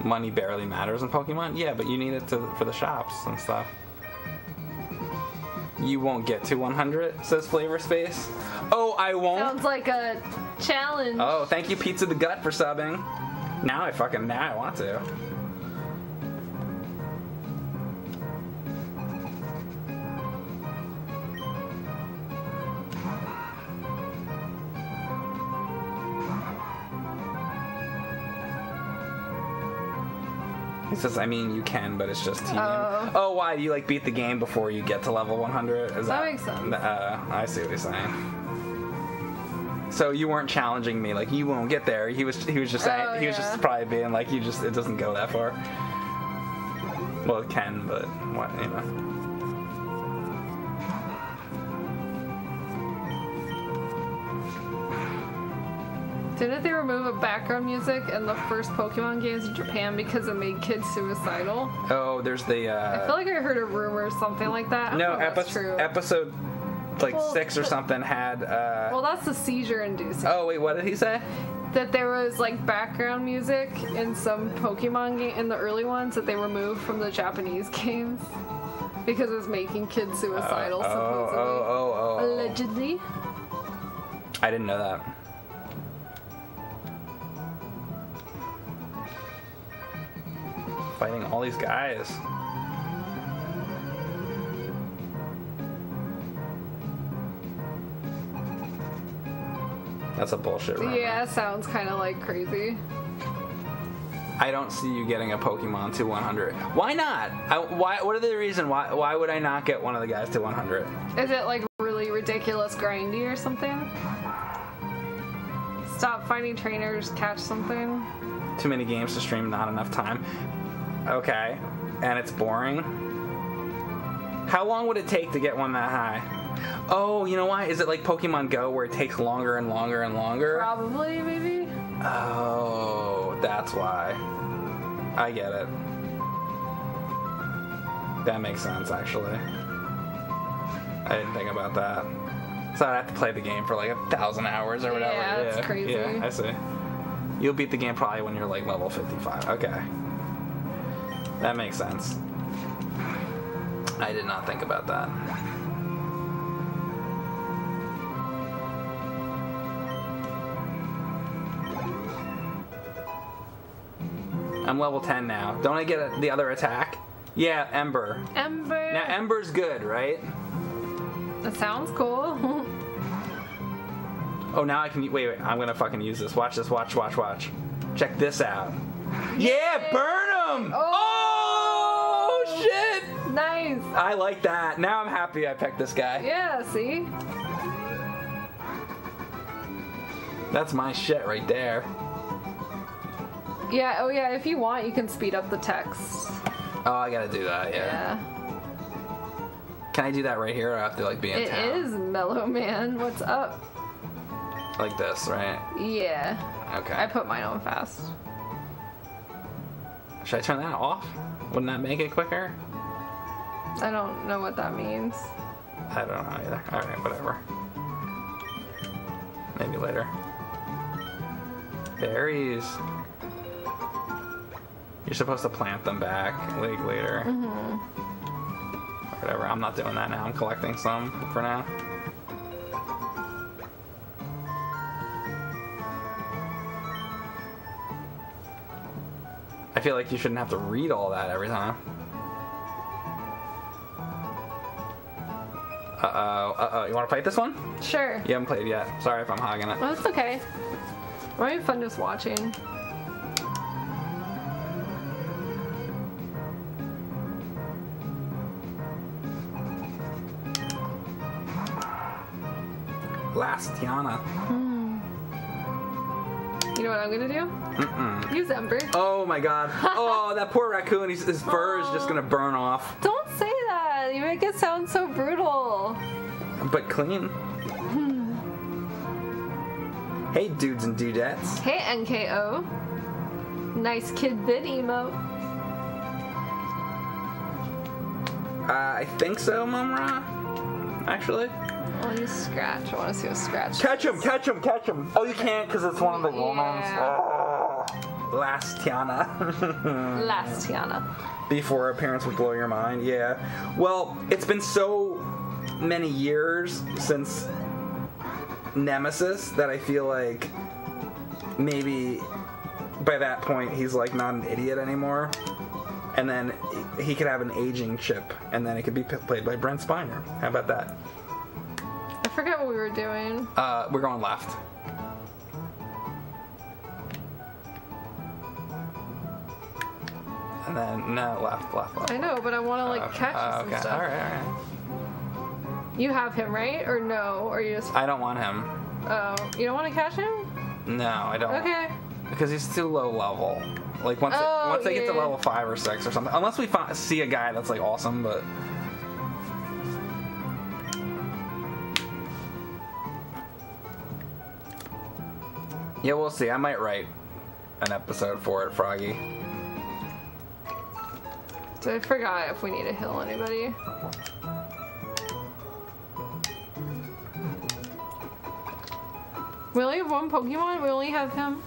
Money barely matters in Pokemon. Yeah, but you need it to for the shops and stuff. You won't get to 100, says Flavor Space. Oh, I won't. Sounds like a challenge. Oh, thank you, Pizza the Gut, for subbing. Now I fucking now I want to. He says, I mean, you can, but it's just team. Oh. Oh, why? Do you like beat the game before you get to level 100? Is That makes sense. Uh, I see what he's saying. So you weren't challenging me, like you won't get there. He was, he was just saying, Oh, he was yeah. just probably being like, you just, it doesn't go that far. Well, it can, but what, you know. Didn't they remove a background music in the first Pokemon games in Japan because it made kids suicidal? Oh, there's the. I Uh, feel like I heard a rumor or something like that. I no, episode episode like Well, six or something had. Uh, well, that's the seizure inducing. oh wait, what did he say? That there was like background music in some Pokemon game in the early ones that they removed from the Japanese *laughs* games because it was making kids suicidal. oh, supposedly, oh, oh, oh. allegedly. I didn't know that. Fighting all these guys. That's a bullshit rumor. Yeah, sounds kind of like crazy. I don't see you getting a Pokemon to 100. Why not? I, why? What are the reason? Why? Why would I not get one of the guys to 100? Is it like really ridiculous grindy or something? Stop finding trainers, catch something. Too many games to stream, not enough time. Okay, and it's boring. How long would it take to get one that high? Oh, you know why? Is it like Pokemon Go where it takes longer and longer and longer? Probably, maybe. Oh, that's why. I get it. That makes sense, actually. I didn't think about that. So I'd have to play the game for like a thousand hours or whatever. Yeah, that's crazy. Yeah, I see. You'll beat the game probably when you're like level 55. Okay. That makes sense. I did not think about that. I'm level 10 now. Don't I get a, the other attack? Yeah, Ember. Ember. Now Ember's good, right? that sounds cool. *laughs* Oh, now I can. Wait, wait. I'm gonna fucking use this. Watch this. Watch, watch, watch. Check this out. Yeah, burn him! Oh. Oh, shit! nice. I like that. Now I'm happy I picked this guy. Yeah. See. That's my shit right there. Yeah. Oh yeah. If you want, you can speed up the text. Oh, I gotta do that. Yeah. Yeah. Can I do that right here? Or I have to like be in It town. is Mellow Man. What's up? Like this, right? Yeah. Okay. I put mine on fast. Should I turn that off? Wouldn't that make it quicker? I don't know what that means. I don't know either. All right, whatever. Maybe later. Berries. You're supposed to plant them back like later. Whatever. I'm not doing that now. I'm collecting some for now. I feel like you shouldn't have to read all that every time. Uh oh. Uh oh. You want to fight this one? Sure. You haven't played yet. Sorry if I'm hogging it. Well, it's okay. We're having fun just watching. Last Tiana. You know what I'm gonna do? Mm-mm. Use Ember. Oh my god. *laughs* Oh, that poor raccoon. He's, his fur is just gonna burn off. Don't say that. You make it sound so brutal. But clean. hey, dudes and dudettes. Hey, NKO. Nice kid vid emote. Uh, I think so, Mumra. Actually. I'll use Scratch. I want to see what Scratch Catch him, catch him, catch him. Oh, you can't because it's one of the Yeah. women's. Ah. last Tiana. *laughs* Last Tiana. before appearance would blow your mind. Yeah. Well, it's been so many years since Nemesis that I feel like maybe by that point he's like not an idiot anymore. And then he could have an aging chip, and then it could be played by Brent Spiner. How about that? I forget what we were doing. Uh, we're going left. And then no left, left, left. I know, but I want to like Okay. catch some okay. stuff. All right, all right. You have him, right? Or no? Or you just? I don't want him. Oh, you don't want to catch him? No, I don't. Okay. Because he's too low level. Like once Oh, it, once they get to level five or six or something, unless we fi- see a guy that's like awesome, but. Yeah, we'll see. I might write an episode for it, Froggy. So I forgot if we need to heal anybody. We only have one Pokemon? We only have him?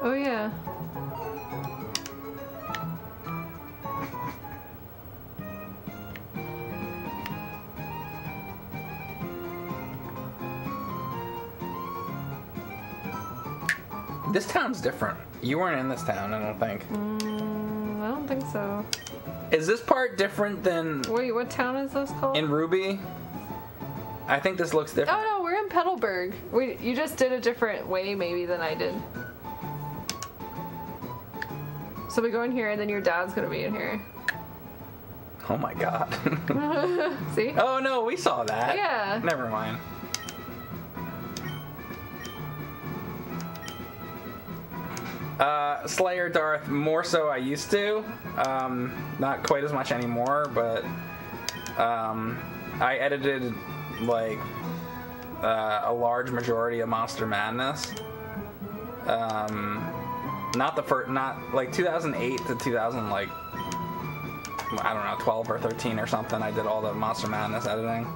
Oh yeah. This town's different. You weren't in this town, I don't think. Mm, I don't think so. Is this part different than Wait, what town is this called? in Ruby? I think this looks different. oh no, we're in Petalburg. We you just did a different way maybe than I did. So we go in here and then your dad's gonna be in here. Oh my god. *laughs* *laughs* See? oh no, we saw that. Yeah. Never mind. Uh, Slayer Darth, more so I used to. Um, not quite as much anymore, but um, I edited like uh, a large majority of Monster Madness. Um, not the first, not like 2008 to 2000, like I don't know, 12 or 13 or something. I did all the Monster Madness editing.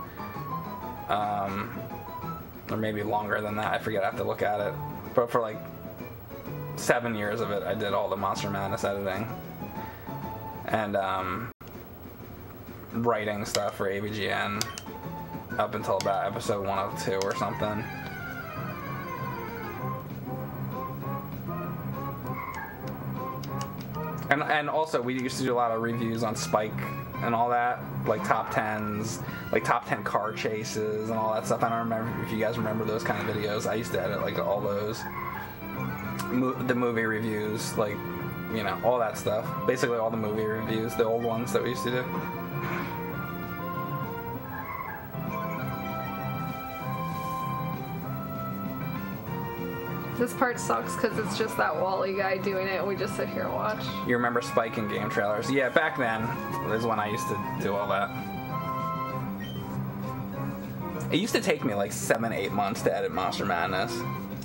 Um, or maybe longer than that. I forget. I have to look at it. But for like seven years of it, I did all the Monster Madness editing and um, writing stuff for AVGN up until about episode 102 or something. And, and also we used to do a lot of reviews on Spike and all that, like top tens, like top ten car chases and all that stuff. I don't remember if you guys remember those kind of videos. I used to edit like all those, Mo- the movie reviews, like you know all that stuff. Basically all the movie reviews, the old ones that we used to do. This part sucks because it's just that Wally guy doing it and we just sit here and watch. You remember Spike in game trailers? Yeah, back then is when I used to do all that. It used to take me like seven, eight months to edit Monster Madness.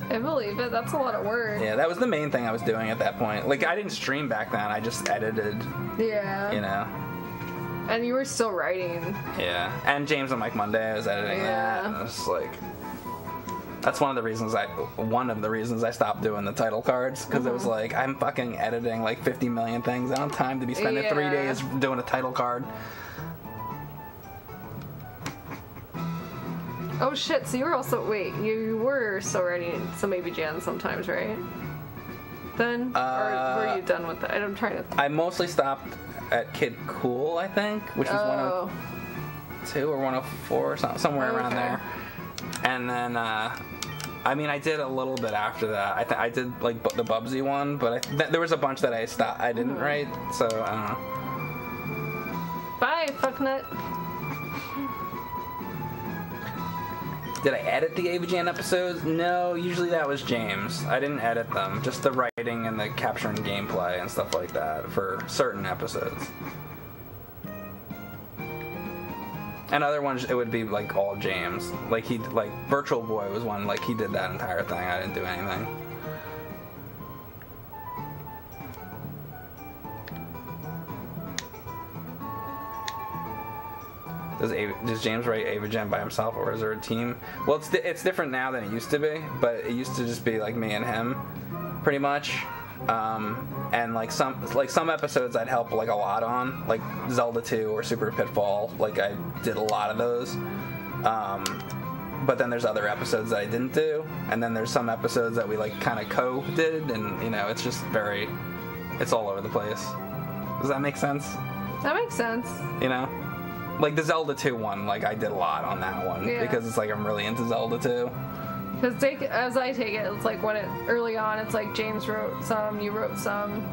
I believe it. That's a lot of work. Yeah, that was the main thing I was doing at that point. Like I didn't stream back then. I just edited, Yeah. you know. And you were still writing. Yeah. And James and Mike Monday, I was editing that. Yeah. And it was like that's one of the reasons I one of the reasons I stopped doing the title cards because it was Mm-hmm. like I'm fucking editing like 50 million things. I don't have time to be spending three days doing a title card. Oh shit, so you were also wait, you were still writing some maybe Jan sometimes, right? Then? or Uh, were you done with that? I'm trying to I mostly stopped at Kid Kool, I think, which was Oh. 102 or 104 or something, somewhere around there. And then, uh, I mean, I did a little bit after that. I th- I did like the Bubsy one, but I th- there was a bunch that I stopped. I didn't write, so I don't know. Bye, fucknut. Did I edit the AVGN episodes? No, usually that was James. I didn't edit them, just the writing and the capturing gameplay and stuff like that for certain episodes. And other ones, it would be like all James. Like he, like Virtual Boy was one. Like he did that entire thing. I didn't do anything. Does, Ava, does James write Ava Gen by himself, or is there a team? Well, it's it's different now than it used to be, but it used to just be like me and him pretty much. Um, and like some like some episodes I'd help like a lot on, like Zelda 2 or Super Pitfall. Like I did a lot of those. Um, but then there's other episodes that I didn't do, and then there's some episodes that we like kind of co-did, and you know it's just very, it's all over the place. Does that make sense? That makes sense. You know, like the Zelda 2 one, like I did a lot on that one Yeah. because it's like I'm really into Zelda 2. Because as I take it, it's like when it early on, it's like James wrote some, you wrote some.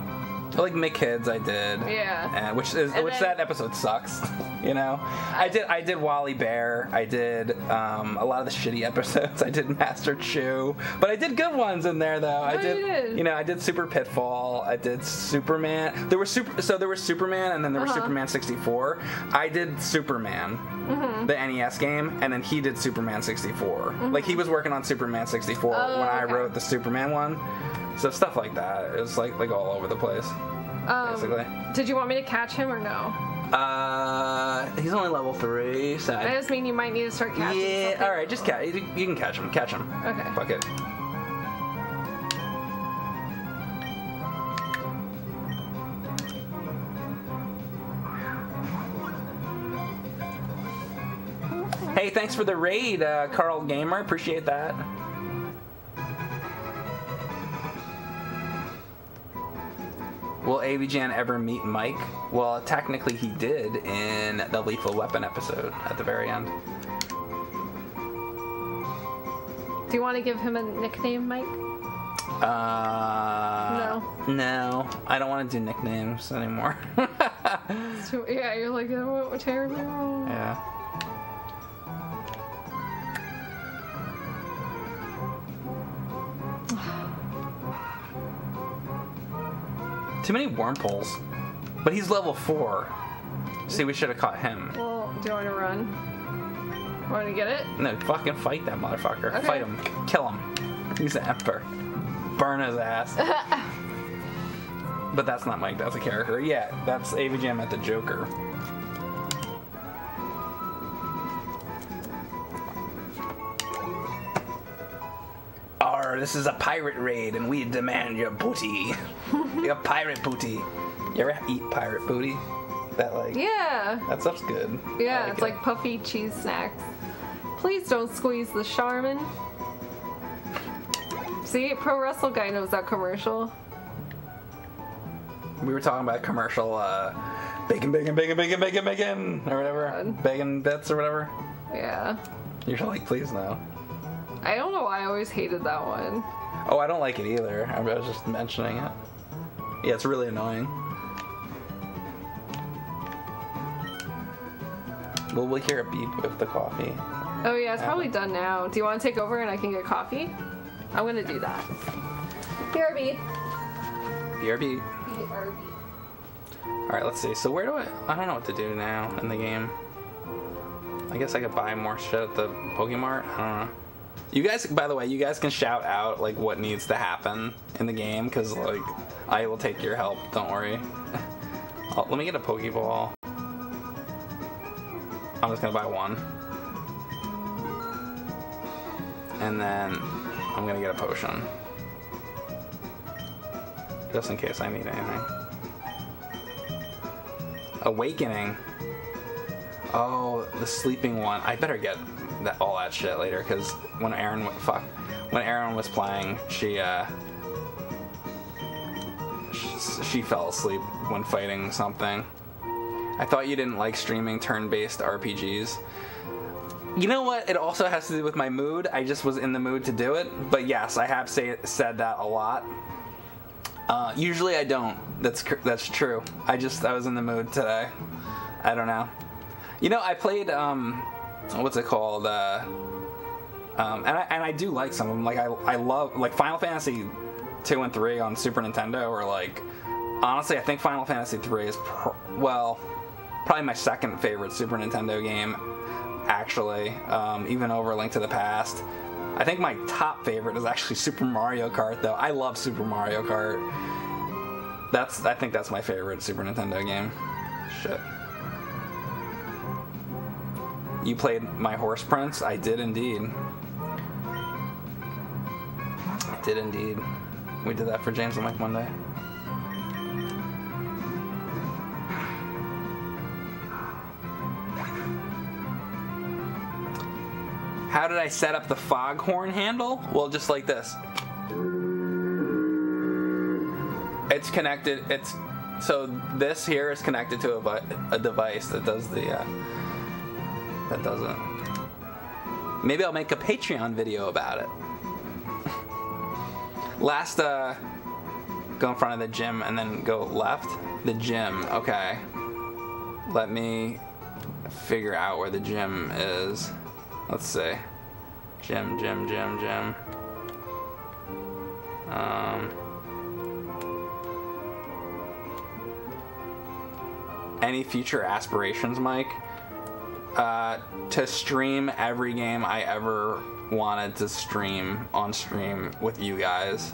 Like Make Kids, I did. Yeah. And which is And which then- that episode sucks. *laughs* You know, I did I did Wally Bear. I did um, a lot of the shitty *laughs* episodes. I did Master Chu, but I did good ones in there though. I Oh, did, you did. know, I did Super Pitfall. I did Superman. There was super. So there was Superman, and then there was Uh-huh. Superman 64. I did Superman, Mm-hmm. the NES game, and then he did Superman 64. Like he was working on Superman 64 Oh, when I wrote the Superman one. So stuff like that. It was like like all over the place. Um, Basically. Did you want me to catch him or no? Uh, he's only level three, so I just mean you might need to start catching. yeah. something. All right, just catch. You you can catch him. Catch him. Okay. Fuck it. Hey, thanks for the raid, uh, Carl Gamer. Appreciate that. Will AVGN ever meet Mike? Well, technically he did in the Lethal Weapon episode at the very end. Do you want to give him a nickname, Mike? Uh, no. No, I don't want to do nicknames anymore. *laughs* Yeah, you're like, oh, wrong. yeah. Too many wormholes. But he's level four. See, we should have caught him. Well, do you want to run? Want to get it? No, fucking fight that motherfucker. Okay. Fight him. Kill him. He's the emperor. Burn his ass. *laughs* but that's not Mike, that's a character. Yeah, that's AVGN at the Joker. This is a pirate raid and we demand your booty. *laughs* your pirate booty. You ever eat pirate booty? That like Yeah. that stuff's good. Yeah, it's it. like puffy cheese snacks. Please don't squeeze the Charmin. See, Pro Wrestle Guy knows that commercial. We were talking about commercial uh, bacon, bacon, bacon, bacon, bacon, bacon, or whatever, God. bacon bits or whatever. Yeah. You're like, please no. I don't know why I always hated that one. Oh, I don't like it either. I was just mentioning it. Yeah, it's really annoying. Will we'll hear a beep with the coffee? Oh yeah, it's probably done now. Do you want to take over and I can get coffee? I'm gonna do that. BRB. BRB. BRB. All right, let's see. So where do I? I don't know what to do now in the game. I guess I could buy more shit at the Pokemart. I don't know. You guys, by the way, you guys can shout out like what needs to happen in the game because like I will take your help. Don't worry. *laughs* Oh, let me get a Pokeball. I'm just gonna buy one, and then I'm gonna get a potion just in case I need anything. Awakening. Oh, the sleeping one. I better get that all that shit later because when Erin fuck when Erin was playing, she uh she, fell asleep when fighting something. I thought you didn't like streaming turn-based RPGs. You know what? It also has to do with my mood. I just was in the mood to do it. But yes, I have say, said that a lot. Uh, usually I don't. That's that's true. I just I was in the mood today. I don't know. You know, I played um, what's it called? Uh, um, and I and I do like some of them. Like I I love like Final Fantasy two and three on Super Nintendo. Or like honestly, I think Final Fantasy three is well probably my second favorite Super Nintendo game. Actually, um, even over Link to the Past. I think my top favorite is actually Super Mario Kart, though. I love Super Mario Kart. That's I think that's my favorite Super Nintendo game. Shit. You played My Horse Prince? I did indeed. I did indeed. We did that for James and Mike Monday. How did I set up the foghorn handle? Well, just like this. It's connected. It's so this here is connected to a, a device that does the uh, that doesn't. Maybe I'll make a Patreon video about it. *laughs* Last, uh, go in front of the gym and then go left. The gym. Okay. Let me figure out where the gym is. Let's see. Gym, gym, gym, gym. Um. Any future aspirations, Mike? Uh, to stream every game I ever wanted to stream on stream with you guys.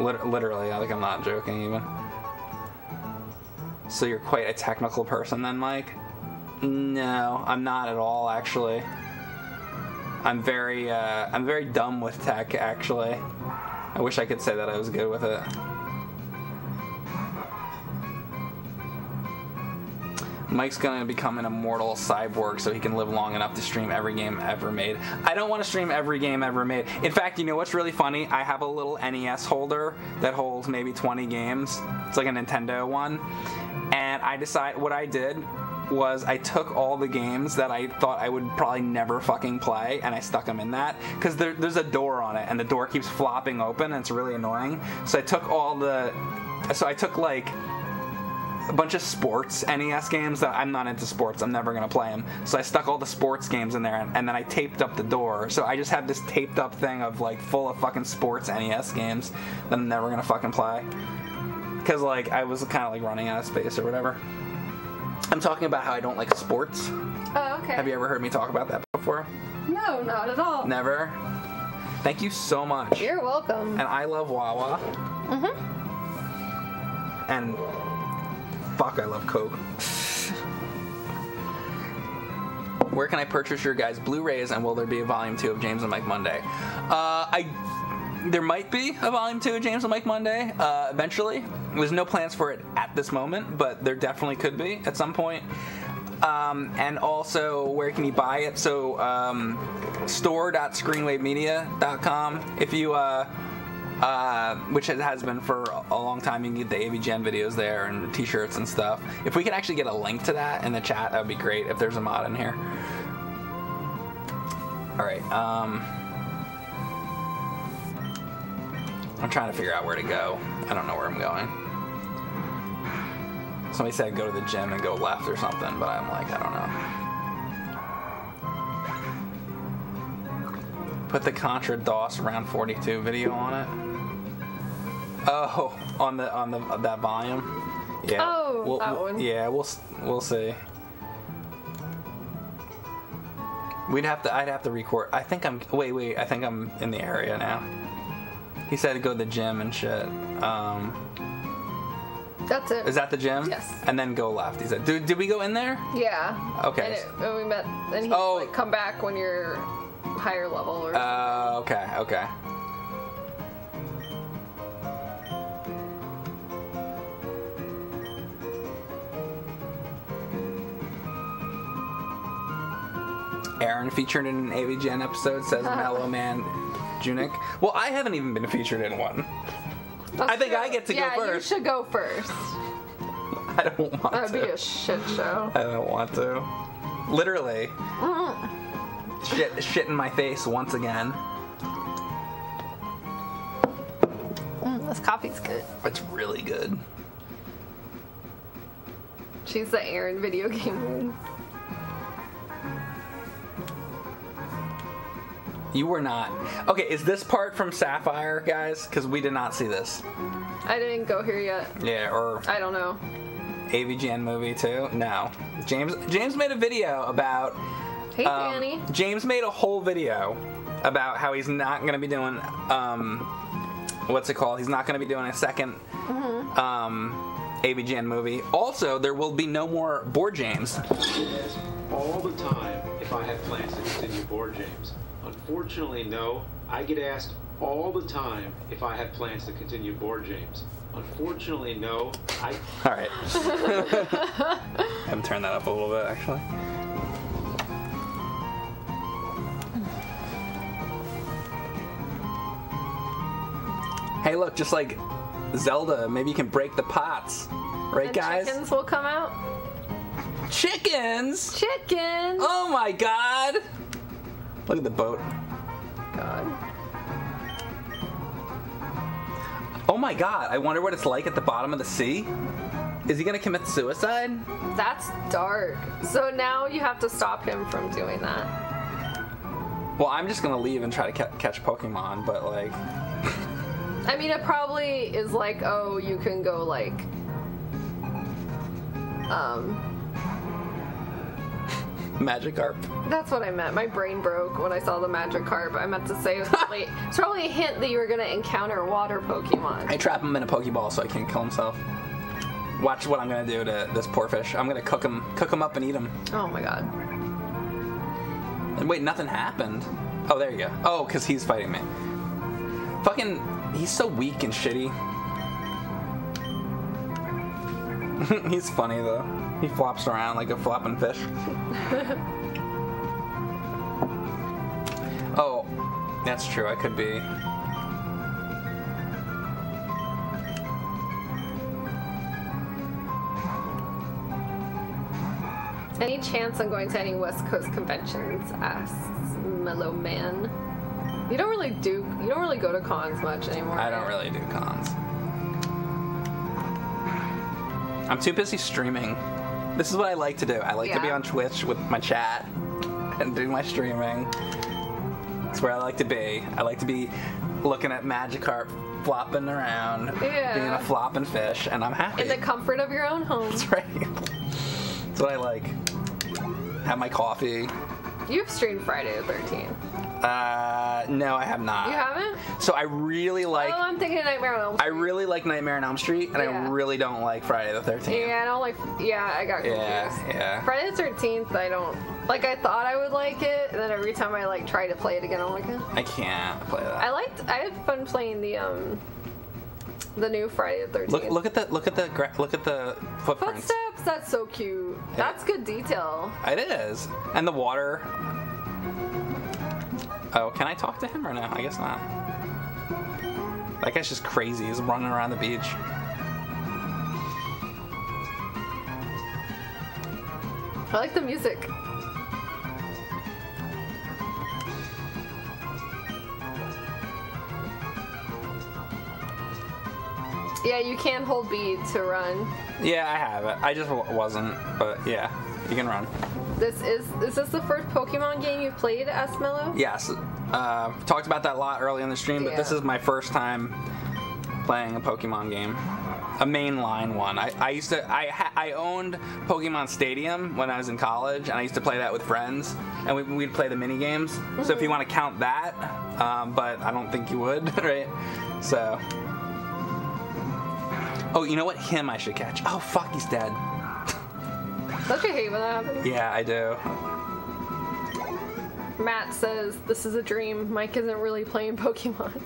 Lit- literally, like I'm not joking even. So you're quite a technical person then, Mike? No, I'm not at all actually. I'm very uh, I'm very dumb with tech actually. I wish I could say that I was good with it. Mike's gonna become an immortal cyborg so he can live long enough to stream every game ever made. I don't want to stream every game ever made. In fact, you know what's really funny? I have a little NES holder that holds maybe 20 games. It's like a Nintendo one. And I decide what I did was I took all the games that I thought I would probably never fucking play and I stuck them in that because there, there's a door on it and the door keeps flopping open and it's really annoying. So I took all the, so I took like a bunch of sports NES games that I'm not into sports. I'm never gonna play them. So I stuck all the sports games in there, and, and then I taped up the door. So I just have this taped up thing of like full of fucking sports NES games that I'm never gonna fucking play. Cause like I was kind of like running out of space or whatever. I'm talking about how I don't like sports. Oh, okay. Have you ever heard me talk about that before? No, not at all. Never. Thank you so much. You're welcome. And I love Wawa. Mm-hmm. And fuck, I love Coke. Where can I purchase your guys' Blu-rays, and will there be a volume two of James and Mike Monday? Uh, I there might be a volume two of James and Mike Monday uh, eventually. There's no plans for it at this moment, but there definitely could be at some point. Um, and also, where can you buy it? So, um, store.screenwavemedia.com. If you uh, uh, which it has been for a long time. You can get the AVGN videos there and t-shirts and stuff. If we could actually get a link to that in the chat, that would be great. If there's a mod in here. All right. Um, I'm trying to figure out where to go. I don't know where I'm going. Somebody said go to the gym and go left or something, but I'm like, I don't know. Put the Contra DOS round 42 video on it. Oh, on the on the that volume. Yeah. Oh, we'll, that one. Yeah, we'll we'll see. We'd have to. I'd have to record. I think I'm. Wait, wait. I think I'm in the area now. He said to go to the gym and shit. Um, That's it. is that the gym? Yes. And then go left. He said. Did, did we go in there? Yeah. Okay. And, it, and we met, and he Oh. like come back when you're higher level or. Uh, okay, okay. Erin featured in an AVGN episode says *laughs* Mellow Man Junik. Well, I haven't even been featured in one. That's I think true. I get to go first. yeah, you should go first. *laughs* I don't want to. That'd be a shit show. I don't want to. Literally. shit, shit in my face once again. Mm, this coffee's good. It's really good. She's the Erin video *laughs* game You were not. Okay, is this part from Sapphire, guys? Because we did not see this. I didn't go here yet. Yeah, or I don't know. AVGN movie too? No. James James made a video about. Hey, um, Danny. James made a whole video about how he's not going to be doing. Um, what's it called? He's not going to be doing a 2nd Mm-hmm. um, AVGN movie. Also, there will be no more board James. all the time if I have plans to continue board games. Unfortunately, no. I get asked all the time if I have plans to continue board games. Unfortunately, no. I *laughs* All right. *laughs* I haven't turned that up a little bit actually. Hey, look, just like Zelda, maybe you can break the pots, right, And guys? chickens will come out. Chickens! Chickens. Oh my God! Look at the boat. God. Oh my God! I wonder what it's like at the bottom of the sea. Is he gonna commit suicide? That's dark. So now you have to stop him from doing that. Well, I'm just gonna leave and try to ca- catch Pokemon, but like, I mean, it probably is like, oh, you can go like, um, Magikarp. that's what I meant. My brain broke when I saw the Magikarp. I meant to say it was *laughs* probably, it's probably a hint that you were gonna encounter water Pokemon. I trap him in a Pokeball so he can't kill himself. Watch what I'm gonna do to this poor fish. I'm gonna cook him, cook him up and eat him. Oh my god. And wait, nothing happened. Oh, there you go. Oh, because he's fighting me. Fucking, he's so weak and shitty. *laughs* he's funny though. He flops around like a flopping fish. *laughs* oh, that's true. I could be. Any chance on going to any West Coast conventions? asks Mellow Man. You don't really do. You don't really go to cons much anymore. I don't really do cons. I'm too busy streaming. This is what I like to do. I like to be on Twitch with my chat and do my streaming. It's where I like to be. I like to be looking at Magikarp flopping around, Yeah. being a flopping fish, and I'm happy. In the comfort of your own home. That's right. That's what I like. Have my coffee. You've streamed Friday the 13th. Uh, no, I have not. You haven't? So I really like. oh, I'm thinking Nightmare on Elm Street. I really like Nightmare on Elm Street, and I really don't like Friday the 13th. Yeah, I don't like. Yeah, I got confused. Yeah, yeah. Friday the 13th, I don't. Like, I thought I would like it, and then every time I like try to play it again, I'm like, eh. I can't play that. I liked. I had fun playing the um, the new Friday the 13th. look, look at the look at the look at the footprints. Footsteps. That's so cute. That's good detail. It is, and the water. Oh, can I talk to him or no? I guess not. That guy's just crazy. He's running around the beach. I like the music. Yeah, you can hold B to run. Yeah, I have it. I just w- wasn't, but yeah, you can run. This is is this the first Pokemon game you've played, Esmello? Yes, uh, talked about that a lot early in the stream, but this is my first time playing a Pokemon game, a mainline one. I, I used to I I owned Pokemon Stadium when I was in college, and I used to play that with friends, and we, we'd play the mini games. So if you want to count that, um, but I don't think you would, *laughs* right? So. Oh, you know what? Him I should catch. Oh fuck, he's dead. Don't you hate when that happens? Yeah, I do. Matt says this is a dream. Mike isn't really playing *laughs* Pokemon.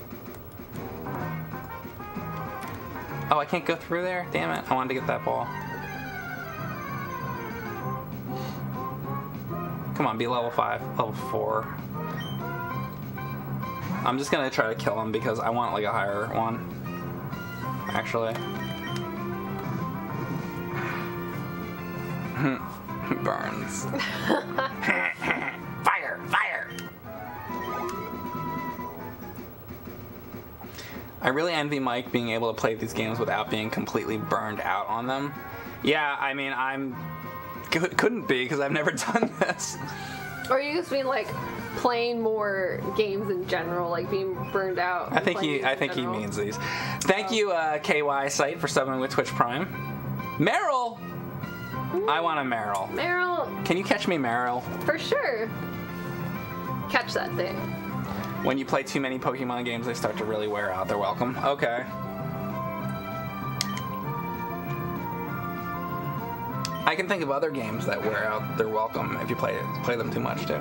Oh, I can't go through there? Damn it. I wanted to get that ball. Come on, be level 5. Level 4. I'm just gonna try to kill him because I want like a higher one. Actually. Burns. *laughs* fire! Fire! I really envy Mike being able to play these games without being completely burned out on them. Yeah, I mean, I'm cou- couldn't be because I've never *laughs* done this. Or you just mean like playing more games in general, like being burned out. I think he, I in think he means these. Thank you, uh, KY site for subbing with Twitch Prime. Marill, I want a Marill. Marill, Can you catch me, Marill? for sure. Catch that thing. When you play too many Pokemon games, they start to really wear out. They're welcome. Okay. I can think of other games that wear out. They're welcome if you play play them too much too.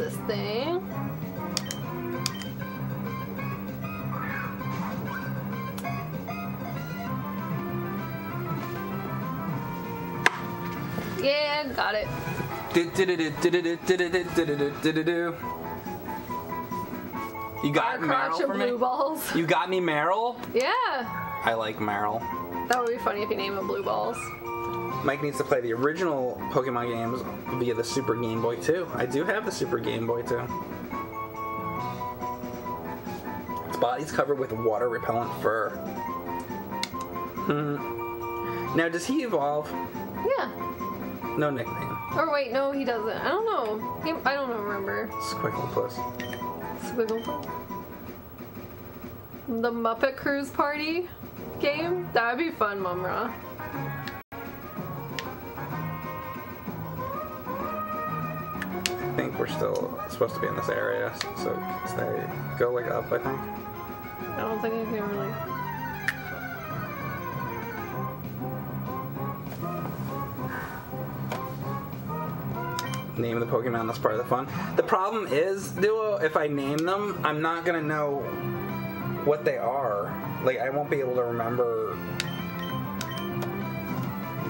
this thing. Yeah, got it. You got Marill for blue me? balls. You got me Marill? Yeah. I like Marill. That would be funny if you name him blue balls. Mike needs to play the original Pokemon games via the Super Game Boy too. I do have the Super Game Boy too. Its body's covered with water repellent fur. Hmm. Now, does he evolve? Yeah. No nickname. Or wait, no, he doesn't. I don't know. He, I don't remember. Squiggle Puss. Squiggle. The Muppet Cruise Party game? That would be fun, Mumra. Think we're still supposed to be in this area, so stay. Go like up, I think. I don't think I can really. name the Pokemon. That's part of the fun. The problem is, Duo, if I name them, I'm not gonna know what they are. Like, I won't be able to remember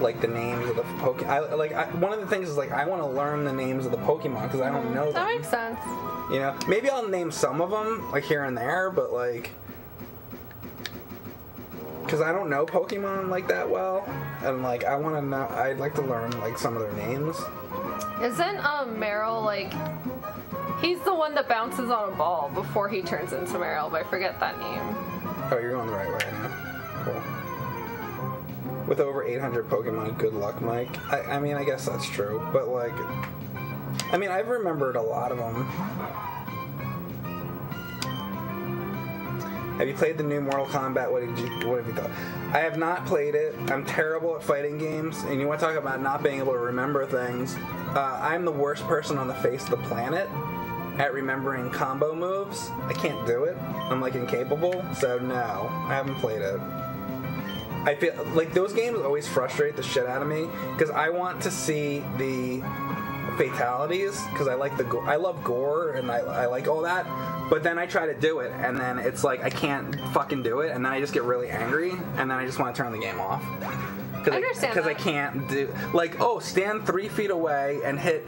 like the names of the Pokemon. I, like I, one of the things is like I want to learn the names of the Pokemon because I don't know That them. makes sense. You know, maybe I'll name some of them like here and there, but like. Because I don't know Pokemon like that well, and like I want to know, I'd like to learn like some of their names. Isn't um Marill like he's the one that bounces on a ball before he turns into Marill, but I forget that name. Oh, you're going the right way now. With over 800 Pokemon, good luck, Mike. I, I mean, I guess that's true, but like, I mean, I've remembered a lot of them. Have you played the new Mortal Kombat? What did you? What have you thought? I have not played it. I'm terrible at fighting games, and you want to talk about not being able to remember things? Uh, I'm the worst person on the face of the planet at remembering combo moves. I can't do it. I'm like incapable. So no, I haven't played it. I feel like those games always frustrate the shit out of me because I want to see the fatalities because I like the go- I love gore and I, I like all that. But then I try to do it and then it's like I can't fucking do it and then I just get really angry and then I just want to turn the game off. Cause I I can't do like oh stand three feet away and hit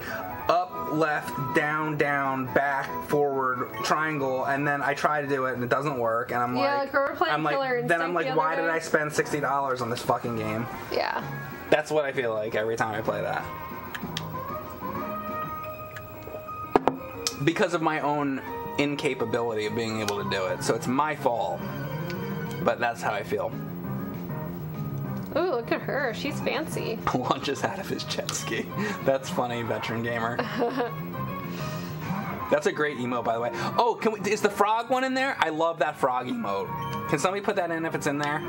up, left, down, down, back, forward, triangle, and then I try to do it and it doesn't work and I'm Yeah, like like, we were playing I'm like Killer then I'm like the why did. I spend sixty dollars on this fucking game? Yeah. That's what I feel like every time I play that. Because of my own incapability of being able to do it. So it's my fault. But that's how I feel. Ooh, look at her. She's fancy. *laughs* Launches out of his jet ski. That's funny, veteran gamer. That's a great emote, by the way. Oh, can we, is the frog one in there? I love that frog emote. Can somebody put that in if it's in there?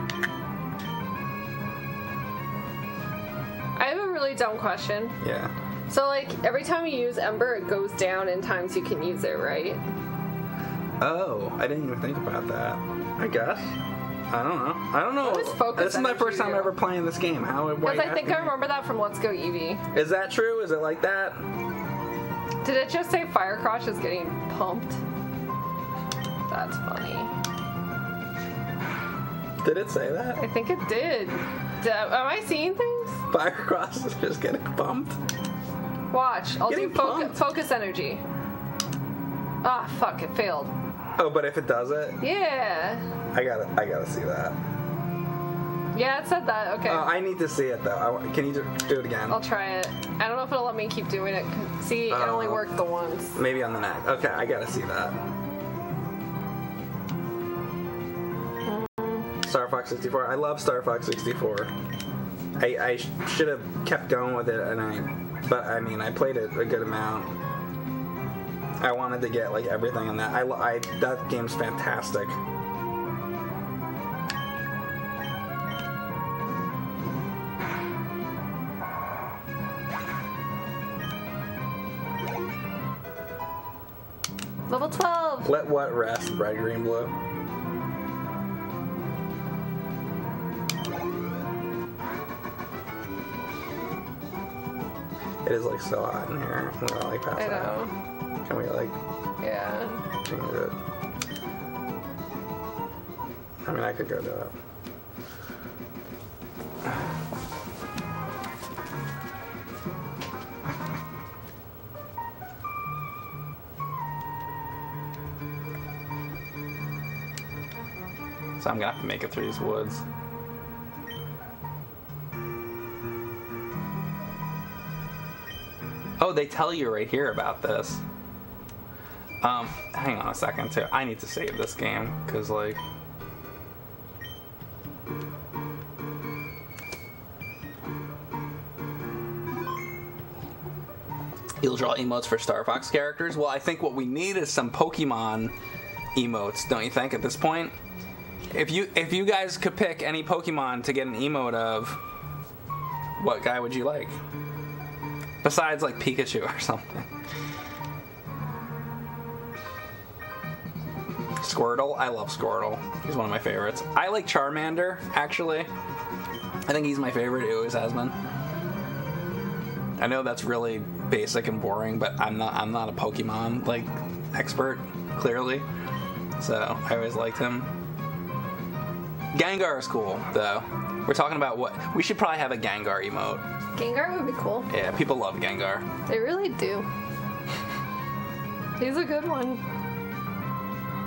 I have a really dumb question. Yeah. So like every time you use Ember, it goes down in times you can use it, right? Oh, I didn't even think about that. I guess. I don't know. I don't know. What does focus this is my energy first time do? ever playing this game. How? why Because you I think I remember that from Let's Go Eevee. Is that true? Is it like that? Did it just say Firecrotch is getting pumped? That's funny. Did it say that? I think it did. D- am I seeing things? Firecross is just getting bumped. Watch. I'll Getting do focu- pumped. focus energy. Ah, fuck! It failed. *laughs* Oh, but if it does it, Yeah. I gotta, I gotta see that. Yeah, it said that. Okay. Uh, I need to see it though. I, can you do, it again? I'll try it. I don't know if it'll let me keep doing it. See, it only Oh. worked the once. Maybe on the neck. Okay, I gotta see that. Star Fox 64. I love Star Fox 64. I, I sh- should have kept going with it, and I, but I mean, I played it a good amount. I wanted to get like everything in that. I, I that game's fantastic. Level 12. Let what rest, bright green blue. It is like so hot in here. I'm gonna like pass I out. Know. Can we like Yeah. change it? I mean, I could go do it. So I'm gonna have to make it through these woods. Oh, they tell you right here about this. Um, hang on a second too. I need to save this game because like. You'll draw emotes for Star Fox characters. Well, I think what we need is some Pokemon emotes, don't you think? At this point, if you if you guys could pick any Pokemon to get an emote of, what guy would you like? Besides like Pikachu *laughs* or something. Squirtle, I love Squirtle. He's one of my favorites. I like Charmander, actually. I think he's my favorite. It always has been. I know that's really basic and boring, but I'm not. I'm not a Pokemon like expert, clearly. So I always liked him. Gengar is cool, though. We're talking about what we should probably have a Gengar emote. Gengar would be cool. Yeah, people love Gengar. They really do. He's a good one.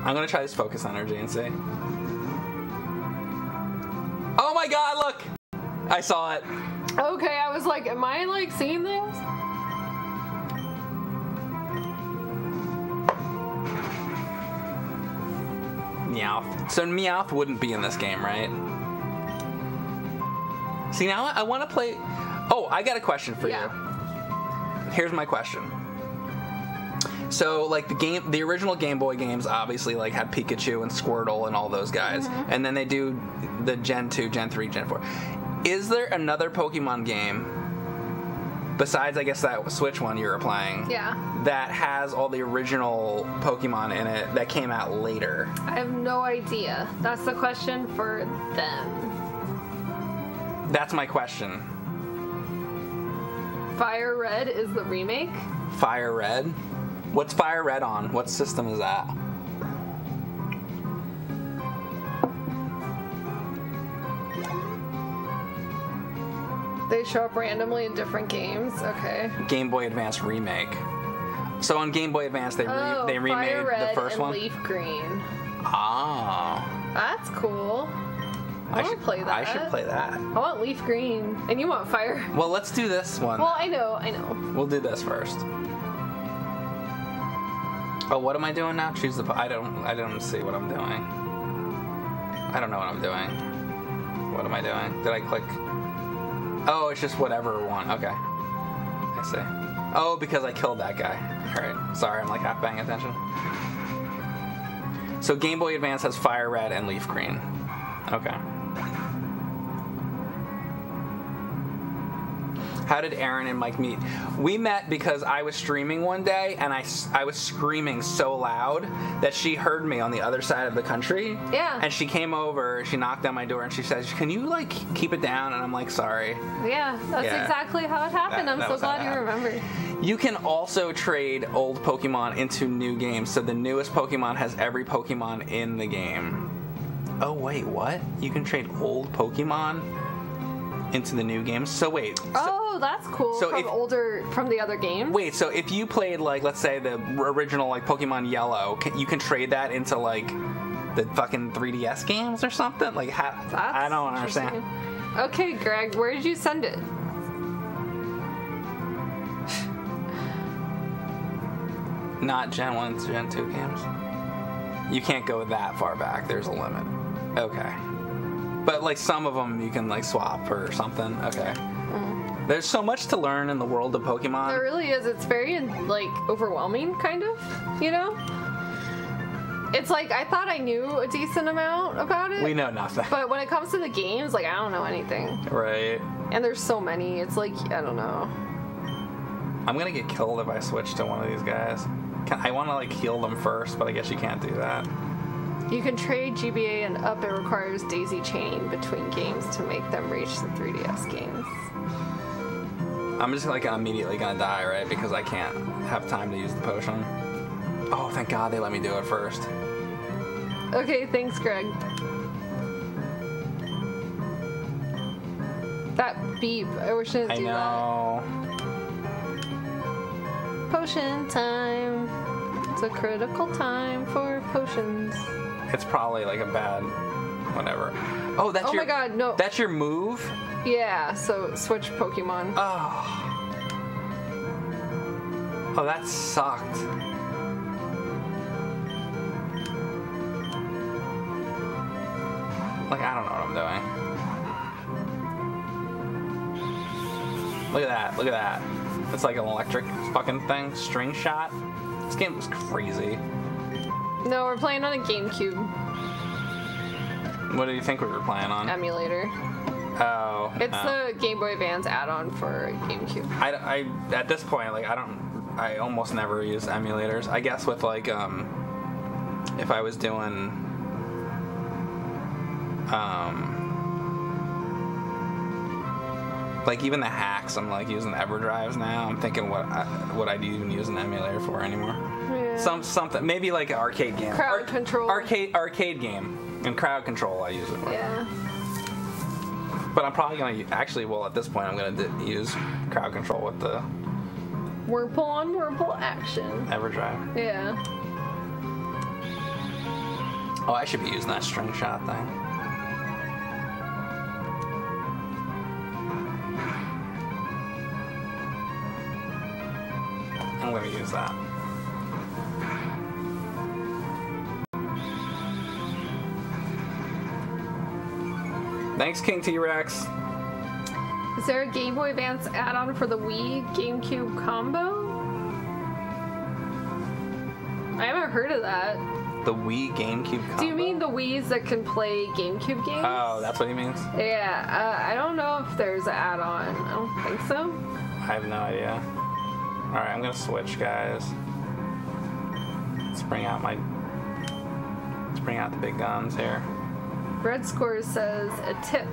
I'm gonna try this focus energy and see. Oh my god, look! I saw it. Okay, I was like, am I like seeing things? Meowth. So Meowth wouldn't be in this game, right? See, now I want to play. Oh, I got a question for Yeah. you. Here's my question. So, like the game, the original Game Boy games, obviously like had Pikachu and Squirtle and all those guys, Mm-hmm. and then they do the Gen two, Gen three, Gen four. Is there another Pokemon game besides, I guess, that Switch one you're playing? Yeah. That has all the original Pokemon in it that came out later. I have no idea. That's the question for them. That's my question. Fire Red is the remake. Fire Red. What's Fire Red on? What system is that? They show up randomly in different games. Okay. Game Boy Advance remake. So on Game Boy Advance, they re- Oh, they remade Fire Red the first and one. Leaf Green. Ah, That's cool. I, want should play that. I should play that. I want Leaf Green, and you want Fire. Well, let's do this one. Well, I know, I know. We'll do this first. Oh, what am I doing now? Choose the. I don't. I don't see what I'm doing. I don't know what I'm doing. What am I doing? Did I click? Oh, it's just whatever one. Okay. I see. Oh, because I killed that guy. All right. Sorry, I'm like half paying attention. So Game Boy Advance has Fire Red and Leaf Green. Okay. How did Erin and Mike meet? We met because I was streaming one day and I, I was screaming so loud that she heard me on the other side of the country. Yeah. And she came over, she knocked on my door and she says, Can you like keep it down? And I'm like, Sorry. Yeah, that's Yeah. exactly how it happened. That- I'm that so glad you remembered. You can also trade old Pokemon into new games. So the newest Pokemon has every Pokemon in the game. Oh, wait, what? You can trade old Pokemon into the new games? So wait. so- Oh, that's cool. so from if- older, from the other games. Wait, so if you played like let's say the original like Pokemon Yellow, can, you can trade that into like the fucking 3DS games or something? Like how? That's I don't understand. Okay, Greg, where did you send it? Not Gen 1, Gen 2 games. You can't go that far back. There's a limit. Okay. But like some of them you can like swap or something. Okay. Mm. There's so much to learn in the world of Pokemon. There really is. It's very like overwhelming, kind of. You know. It's like I thought I knew a decent amount about it. we know nothing. But when it comes to the games, like I don't know anything. right. And there's so many. It's like I don't know. I'm gonna get killed if I switch to one of these guys. I want to like heal them first, but I guess you can't do that. You can trade GBA and up. It requires daisy chaining between games to make them reach the 3DS games. I'm just like immediately gonna die, right? Because I can't have time to use the potion. Oh, thank God they let me do it first. Okay, thanks, Greg. That beep. I wish I didn't I do know. that. Potion time. It's a critical time for potions. *laughs* It's probably like a bad, whatever. Oh, that's Oh your. my god, no. That's your move. Yeah, so switch Pokemon. Oh. Oh, that sucked. Like, I don't know what I'm doing. Look at that. Look at that. It's like an electric fucking thing. String shot. This game was crazy. No, we're playing on a GameCube What do you think we were playing on? emulator. oh. It's oh. the Game Boy Advance add-on for GameCube. I, I at this point like I don't I almost never use emulators. I guess with like um if I was doing um like even the hacks I'm like using EverDrives now. I'm thinking what I, what I'd even use an emulator for anymore. Yeah. Some something maybe like an arcade game. Crowd control. Arcade arcade game and crowd control I use it for. Yeah. But I'm probably gonna actually well at this point I'm gonna d- use crowd control with the Whirlpool on Whirlpool action. EverDrive. Yeah. Oh, I should be using that string shot thing. I'm gonna use that. Thanks, King T Rex. Is there a Game Boy Advance add-on for the Wii GameCube combo? I haven't heard of that. The Wii GameCube combo. Do you mean the Wii's that can play GameCube games? Oh, that's what he means? Yeah, uh, I don't know if there's an add-on. I don't think so. I have no idea. Alright, I'm gonna switch, guys. Let's bring out my. Let's bring out the big guns here. Red Score says a tip: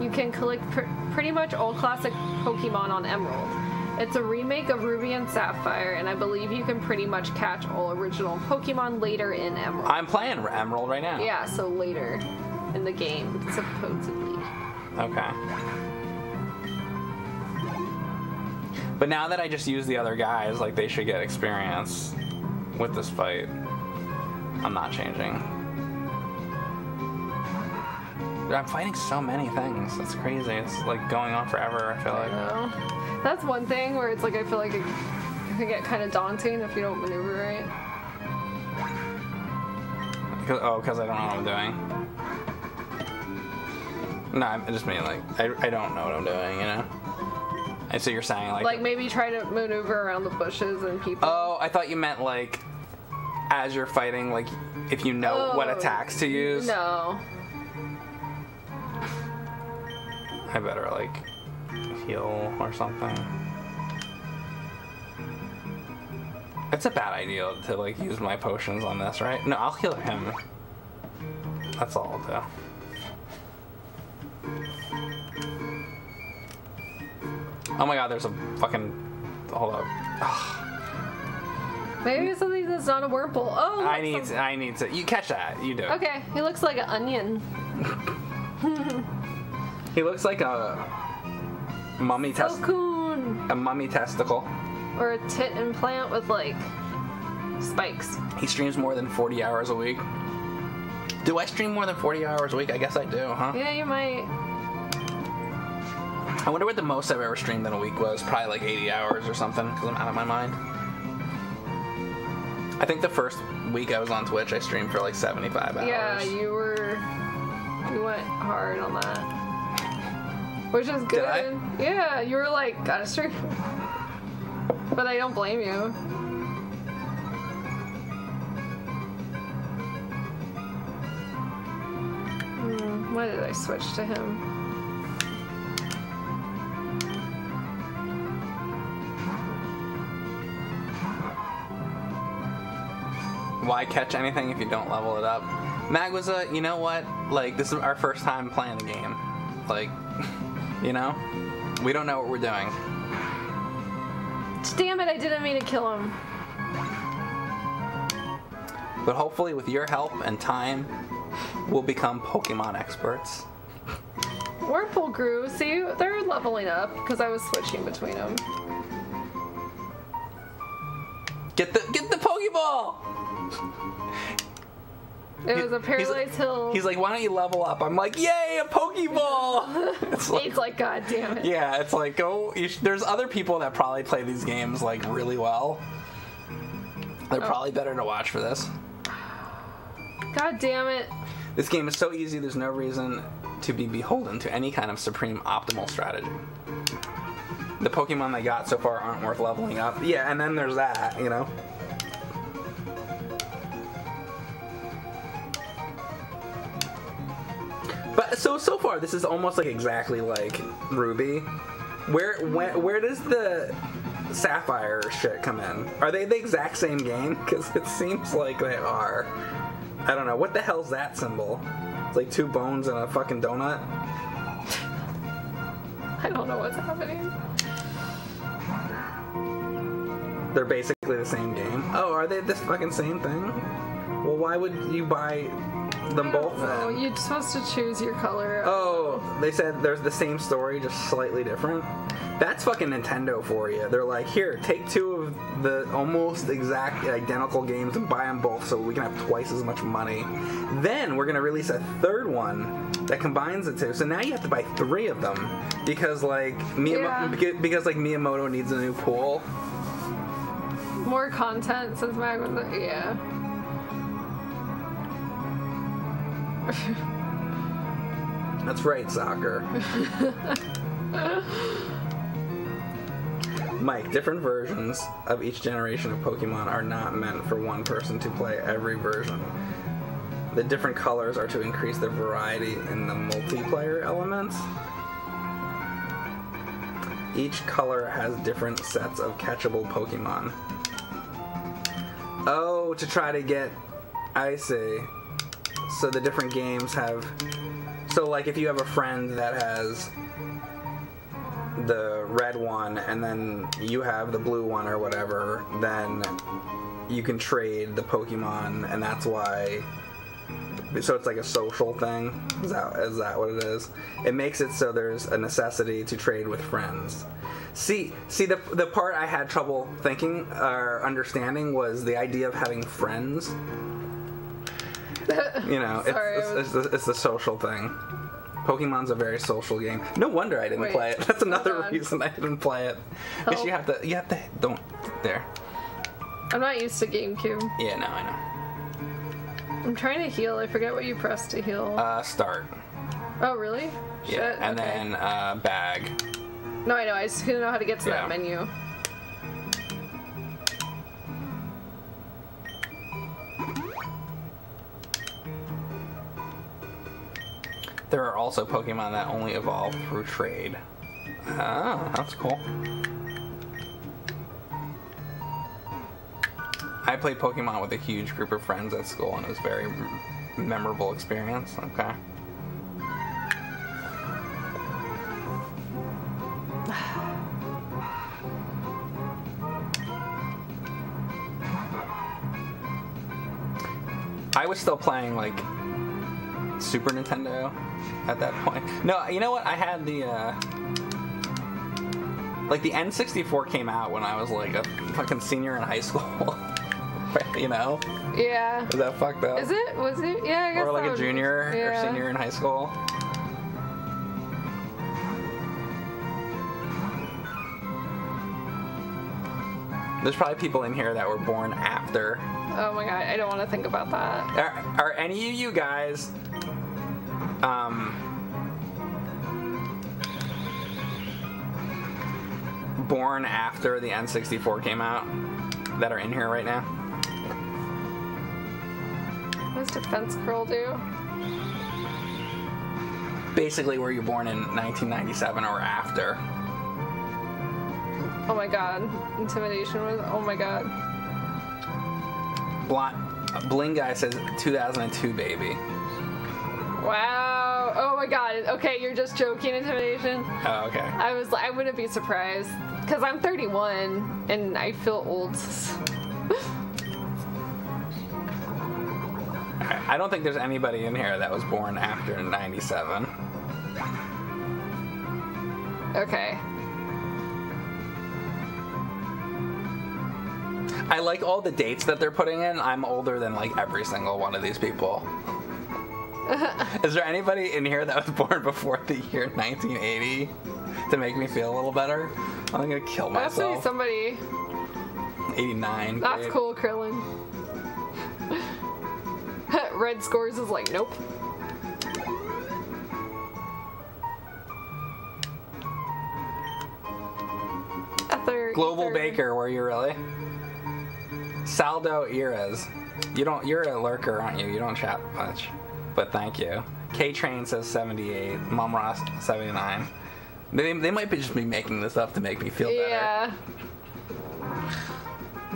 you can collect pr- pretty much all classic Pokemon on Emerald. It's a remake of Ruby and Sapphire, and I believe you can pretty much catch all original Pokemon later in Emerald. I'm playing Emerald right now. yeah, so later in the game, supposedly. Okay. But now that I just use the other guys, like they should get experience with this fight. I'm not changing. I'm fighting so many things. It's crazy. It's like going on forever. I feel I like. know. That's one thing where it's like I feel like it can get kind of daunting if you don't maneuver right. Because, oh, because I don't know what I'm doing. No, I just mean like I, I don't know what I'm doing. You know. And so you're saying like. Like maybe try to maneuver around the bushes and people. Oh, I thought you meant like as you're fighting, like if you know what Oh, attacks to use. No. I better like heal or something. It's a bad idea to like use my potions on this, right? No, I'll heal him. That's all I'll do. Oh my god, there's a fucking. Hold up. Maybe it's something that's not a Wurmple. Oh, I need. I need to. You catch that? You do. it. Okay, he looks like an onion. *laughs* He looks like a mummy test. Cocoon. A mummy testicle. Or a tit implant with like spikes. He streams more than 40 hours a week. Do I stream more than 40 hours a week? I guess I do, huh? Yeah, you might. I wonder what the most I've ever streamed in a week was. Probably like 80 hours or something, because I'm out of my mind. I think the first week I was on Twitch, I streamed for like 75 hours. Yeah, you were. You went hard on that. Which is good. I? Yeah, you were like, gotta stream. But I don't blame you. Hmm, why did I switch to him? Why catch anything if you don't level it up? Magwaza, you know what? Like, this is our first time playing the game. Like, *laughs* you know? We don't know what we're doing. Damn it! I didn't mean to kill him. But hopefully, with your help and time, we'll become Pokemon experts. Wurmple grew. See, they're leveling up because I was switching between them. Get the get the Pokeball! It was a He's- Paralyzed Hill. He's like, why don't you level up? I'm like, yay, a Pokeball! *laughs* it's like, He's like, God damn it. yeah, it's like, go. You sh- there's other people that probably play these games like really well. They're Oh. probably better to watch for this. God damn it. This game is so easy. There's no reason to be beholden to any kind of supreme optimal strategy. The Pokemon they got so far aren't worth leveling up. Yeah, and then there's that, you know. But so so far, this is almost like exactly like Ruby. Where when, where does the Sapphire shit come in? Are they the exact same game? *laughs* Because it seems like they are. I don't know. What the hell's that symbol? It's like two bones and a fucking donut. I don't know what's happening. They're basically the same game. Oh, are they the fucking same thing? Well, why would you buy them both Oh, you're supposed to choose your color. Oh, they said there's the same story, just slightly different. That's fucking Nintendo for you. They're like, here, take two of the almost exact identical games and buy them both so we can have twice as much money. Then we're gonna release a third one that combines the two. So now you have to buy three of them because like Miyamoto, Yeah. because, because like Miyamoto needs a new pool. More content since Mag was yeah. That's right, soccer. Mike, different versions of each generation of Pokemon are not meant for one person to play every version. The different colors are to increase the variety in the multiplayer elements. Each color has different sets of catchable Pokemon. Oh, to try to get. I see. So the different games have so like if you have a friend that has the red one and then you have the blue one or whatever, then you can trade the Pokemon and that's why so it's like a social thing. Is that is that what it is? It makes it so there's a necessity to trade with friends. See, see the the part I had trouble thinking or understanding was the idea of having friends. *laughs* You know, it's, Sorry, it's, I was- it's, the, it's the social thing. Pokemon's a very social game. No wonder I didn't Wait, play it. *laughs* That's another reason I didn't play it. Because you have to, you have to, don't, there. I'm not used to GameCube. Yeah, no, I know. I'm trying to heal. I forget what you press to heal. Uh, start. oh, really? Yeah, Shit, and okay. then uh, bag. No, I know. I just didn't know how to get to Yeah. that menu. There are also Pokemon that only evolve through trade. Oh, that's cool. I played Pokemon with a huge group of friends at school, and it was a very memorable experience. Okay. *sighs* I was still playing like Super Nintendo at that point. No, you know what? I had the uh like the N64 came out when I was like a fucking senior in high school. *laughs* you know? Yeah. Is that fucked up? Is it? Was it? Yeah, I guess. Or like a junior or yeah. senior in high school? There's probably people in here that were born after Oh my god, I don't want to think about that. Are, are any of you guys um born after the N64 came out that are in here right now? What does Defense Curl do? Basically where you're born in 1997 or after. Oh my god. Intimidation was. Oh my god. Bling guy says 2002 baby. Wow. Oh my god. Okay, you're just joking, intimidation. Oh, okay. I was I wouldn't be surprised because I'm 31 and I feel old. I don't think there's anybody in here that was born after 97. Okay. I like all the dates that they're putting in. I'm older than like every single one of these people. *laughs* Is there anybody in here that was born before the year 1980 to make me feel a little better? I'm gonna kill myself. That's somebody. 89. That's great. cool, Krillin. *laughs* Red scores is like, nope. Ether, Global ether. Baker, were you really? Saldo Eras. You don't. You're a lurker, aren't you? You don't chat much, but thank you. K Train says 78. Mom Ross 79. They, they might be just be making this up to make me feel better. Yeah.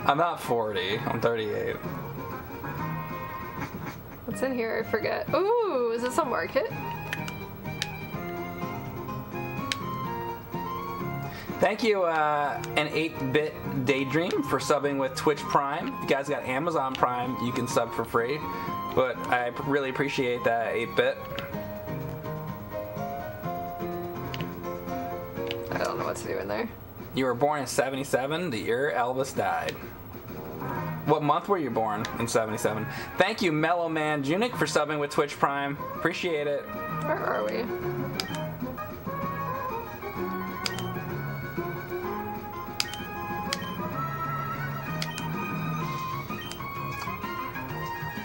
I'm not 40. I'm 38. What's in here? I forget. Ooh, is this a market? Thank you, uh, an 8-bit daydream for subbing with Twitch Prime. If you guys got Amazon Prime, you can sub for free. But I really appreciate that 8-bit. I don't know what to do in there. You were born in 77, the year Elvis died. What month were you born in 77? Thank you, Mellow Man Junik, for subbing with Twitch Prime. Appreciate it. Where are we?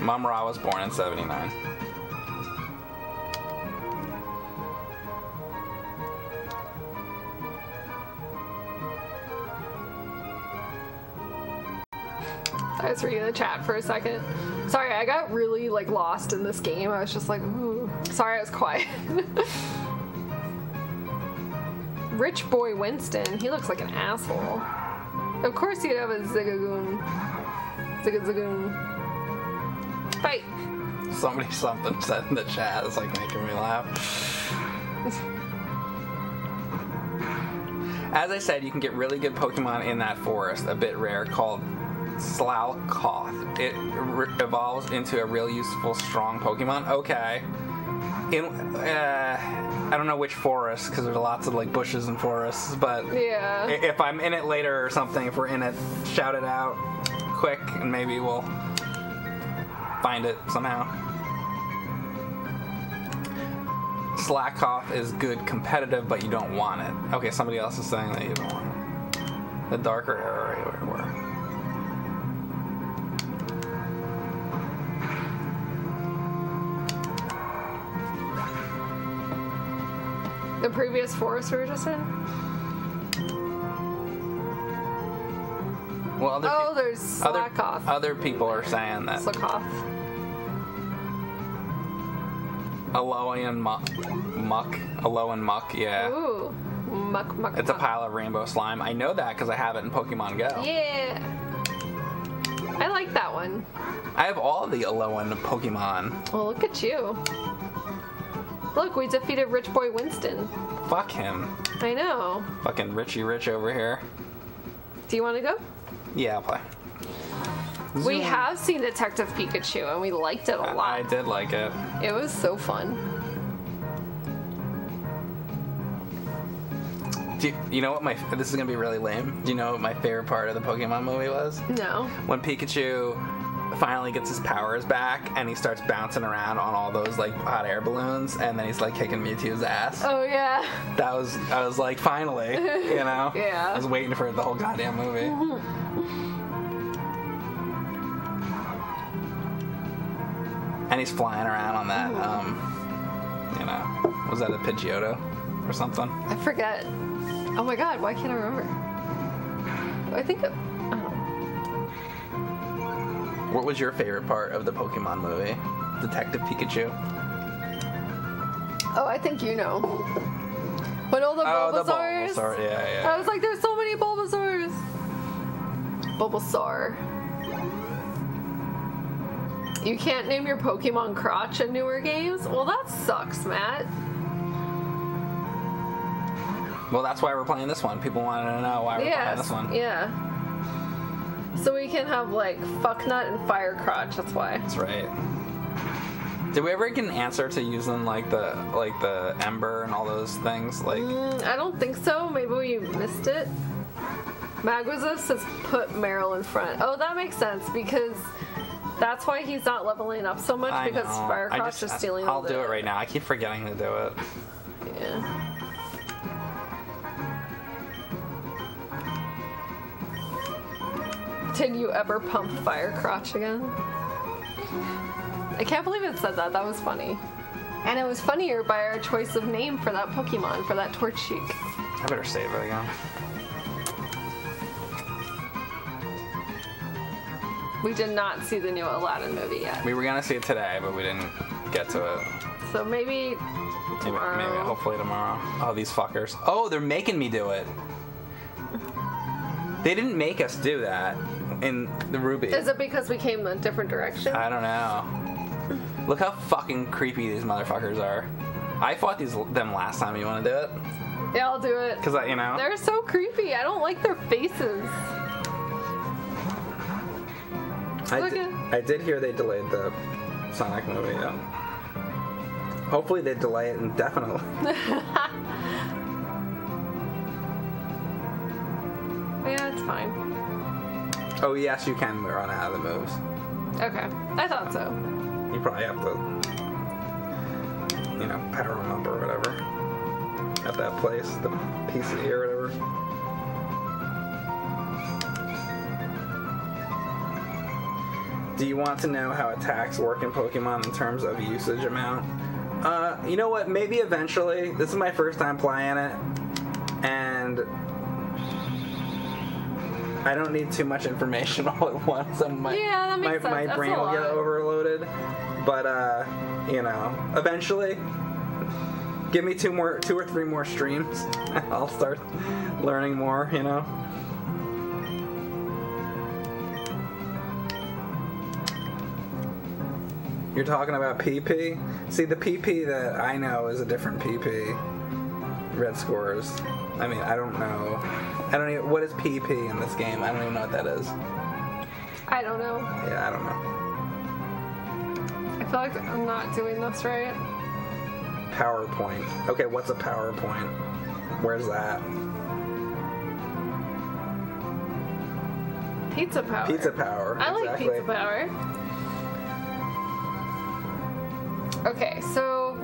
Mom Ra was born in 79. I was reading the chat for a second. Sorry, I got really like lost in this game. I was just like, ooh. Sorry, I was quiet. *laughs* Rich boy Winston. He looks like an asshole. Of course he'd have a Zigagoon. Zigazagoon. Fight. Somebody something said in the chat. It's like making me laugh. As I said, you can get really good Pokemon in that forest, a bit rare, called Slakoth. It evolves into a real useful, strong Pokemon. Okay. In, uh, I don't know which forest, because there's lots of like bushes and forests, but Yeah. if I'm in it later or something, if we're in it, shout it out quick, and maybe we'll find it somehow. Slakoth is good competitive, but you don't want it. Okay, somebody else is saying that you don't want it. The darker area where we were. The previous forest we were just in? Well, other Oh, there's other, other people are saying that Slakoth. Alolan Muk, muck, Alolan Muk, yeah. Ooh. Muck, muck, It's a pile of rainbow slime. I know that because I have it in Pokemon Go. Yeah. I like that one. I have all the Alolan Pokemon. Well, look at you. Look, we defeated Rich Boy Winston. Fuck him. I know. Fucking Richie Rich over here. Do you want to go? Yeah, I'll play. We have seen Detective Pikachu and we liked it a lot. I did like it. It was so fun. Do you, you know what my this is gonna be really lame. Do you know what my favorite part of the Pokemon movie was? No. When Pikachu finally gets his powers back and he starts bouncing around on all those like hot air balloons and then he's like kicking Mewtwo's ass. Oh, yeah. That was I was like finally, you *laughs* know. Yeah. I was waiting for it the whole goddamn movie. *laughs* and he's flying around on that um you know, was that a Pidgeotto or something? I forget. Oh my god, why can't I remember? I think. It, I don't. What was your favorite part of the Pokemon movie? Detective Pikachu. Oh, I think you know. When all the Oh, the Bulbasaurs. Bulbasaur. Yeah, yeah. I was like, there's so many Bulbasaurs. Bulbasaur. You can't name your Pokemon Crotch in newer games? Well, that sucks, Matt. Well, that's why we're playing this one. People wanted to know why we're playing this one. Yeah. So we can have like Fucknut and Fire Crotch. That's why. That's right. Did we ever get an answer to using like the like the ember and all those things? Like, Mm, I don't think so. Maybe we missed it. Magwaza says put Marill in front. Oh, that makes sense because that's why he's not leveling up so much I because know. Fire I just, is stealing I'll do it right now. I keep forgetting to do it. Yeah. Did you ever pump Fire Crotch again? I can't believe it said that. That was funny. And it was funnier by our choice of name for that Pokemon, for that Torchic. I better save it again. We did not see the new Aladdin movie yet. We were gonna see it today, but we didn't get to it. So maybe Maybe, tomorrow. maybe hopefully tomorrow. Oh, these fuckers. Oh, they're making me do it. They didn't make us do that in the Ruby. Is it because we came a different direction? I don't know. Look how fucking creepy these motherfuckers are. I fought these them last time. You want to do it? yeah, I'll do it. Cause I, you know. They're so creepy. I don't like their faces. I Look did, I did hear they delayed the Sonic movie. Yeah. Hopefully they delay it indefinitely. *laughs* Yeah, it's fine. oh yes, you can run out of the moves. Okay, I thought so. You probably have to, you know, power them up or whatever at that place, the PC or whatever. Do you want to know how attacks work in Pokemon in terms of usage amount? Uh, you know what? Maybe eventually. This is my first time playing it, and I don't need too much information *laughs* all at once. So my, Yeah, that makes my, my sense. That's brain will get overloaded. But uh, you know, eventually, give me two more, two or three more streams. *laughs* I'll start learning more. You know. You're talking about PP? See, the PP that I know is a different PP. Red scores. I mean, I don't know. I don't even. What is PP in this game? I don't even know what that is. I don't know. Yeah, I don't know. I feel like I'm not doing this right. PowerPoint. Okay, what's a PowerPoint? Where's that? Pizza power. Pizza Power. I like pizza power. Okay, so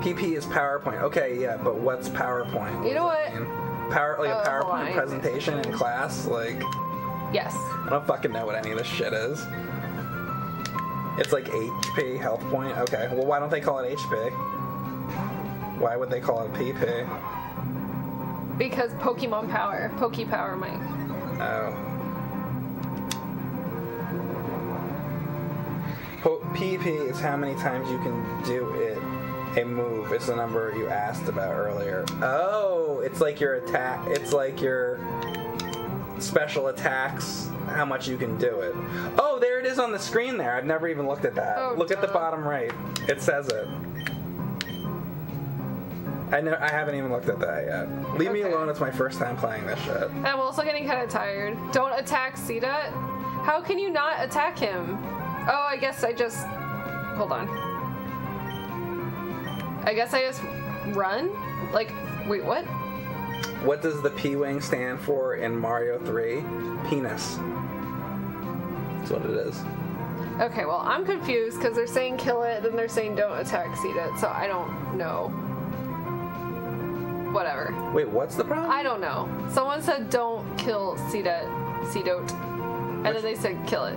PP is PowerPoint. Okay, yeah, but what's PowerPoint? You know what? mean? Power like Oh, a PowerPoint presentation in class? Like yes. I don't fucking know what any of this shit is. It's like HP, health point. Okay, well why don't they call it HP? Why would they call it PP? Because Pokemon power. Poke power might. Oh. PP is how many times you can do it. A move. It's the number you asked about earlier. Oh, it's like your attack. It's like your special attacks. How much you can do it. Oh, there it is on the screen. There. I've never even looked at that. Oh, Look at the bottom right. It says it. I know. I haven't even looked at that yet. Leave me alone. It's my first time playing this shit. I'm also getting kind of tired. Don't attack Seedot. How can you not attack him? Oh, I guess I just. Hold on. I guess I just run? Like, wait, what? What does the P Wing stand for in Mario 3? Penis. That's what it is. Okay, well, I'm confused because they're saying kill it, then they're saying don't attack Seedot, so I don't know. Whatever. Wait, what's the problem? I don't know. Someone said don't kill Cedar, Seedot, and then they said kill it.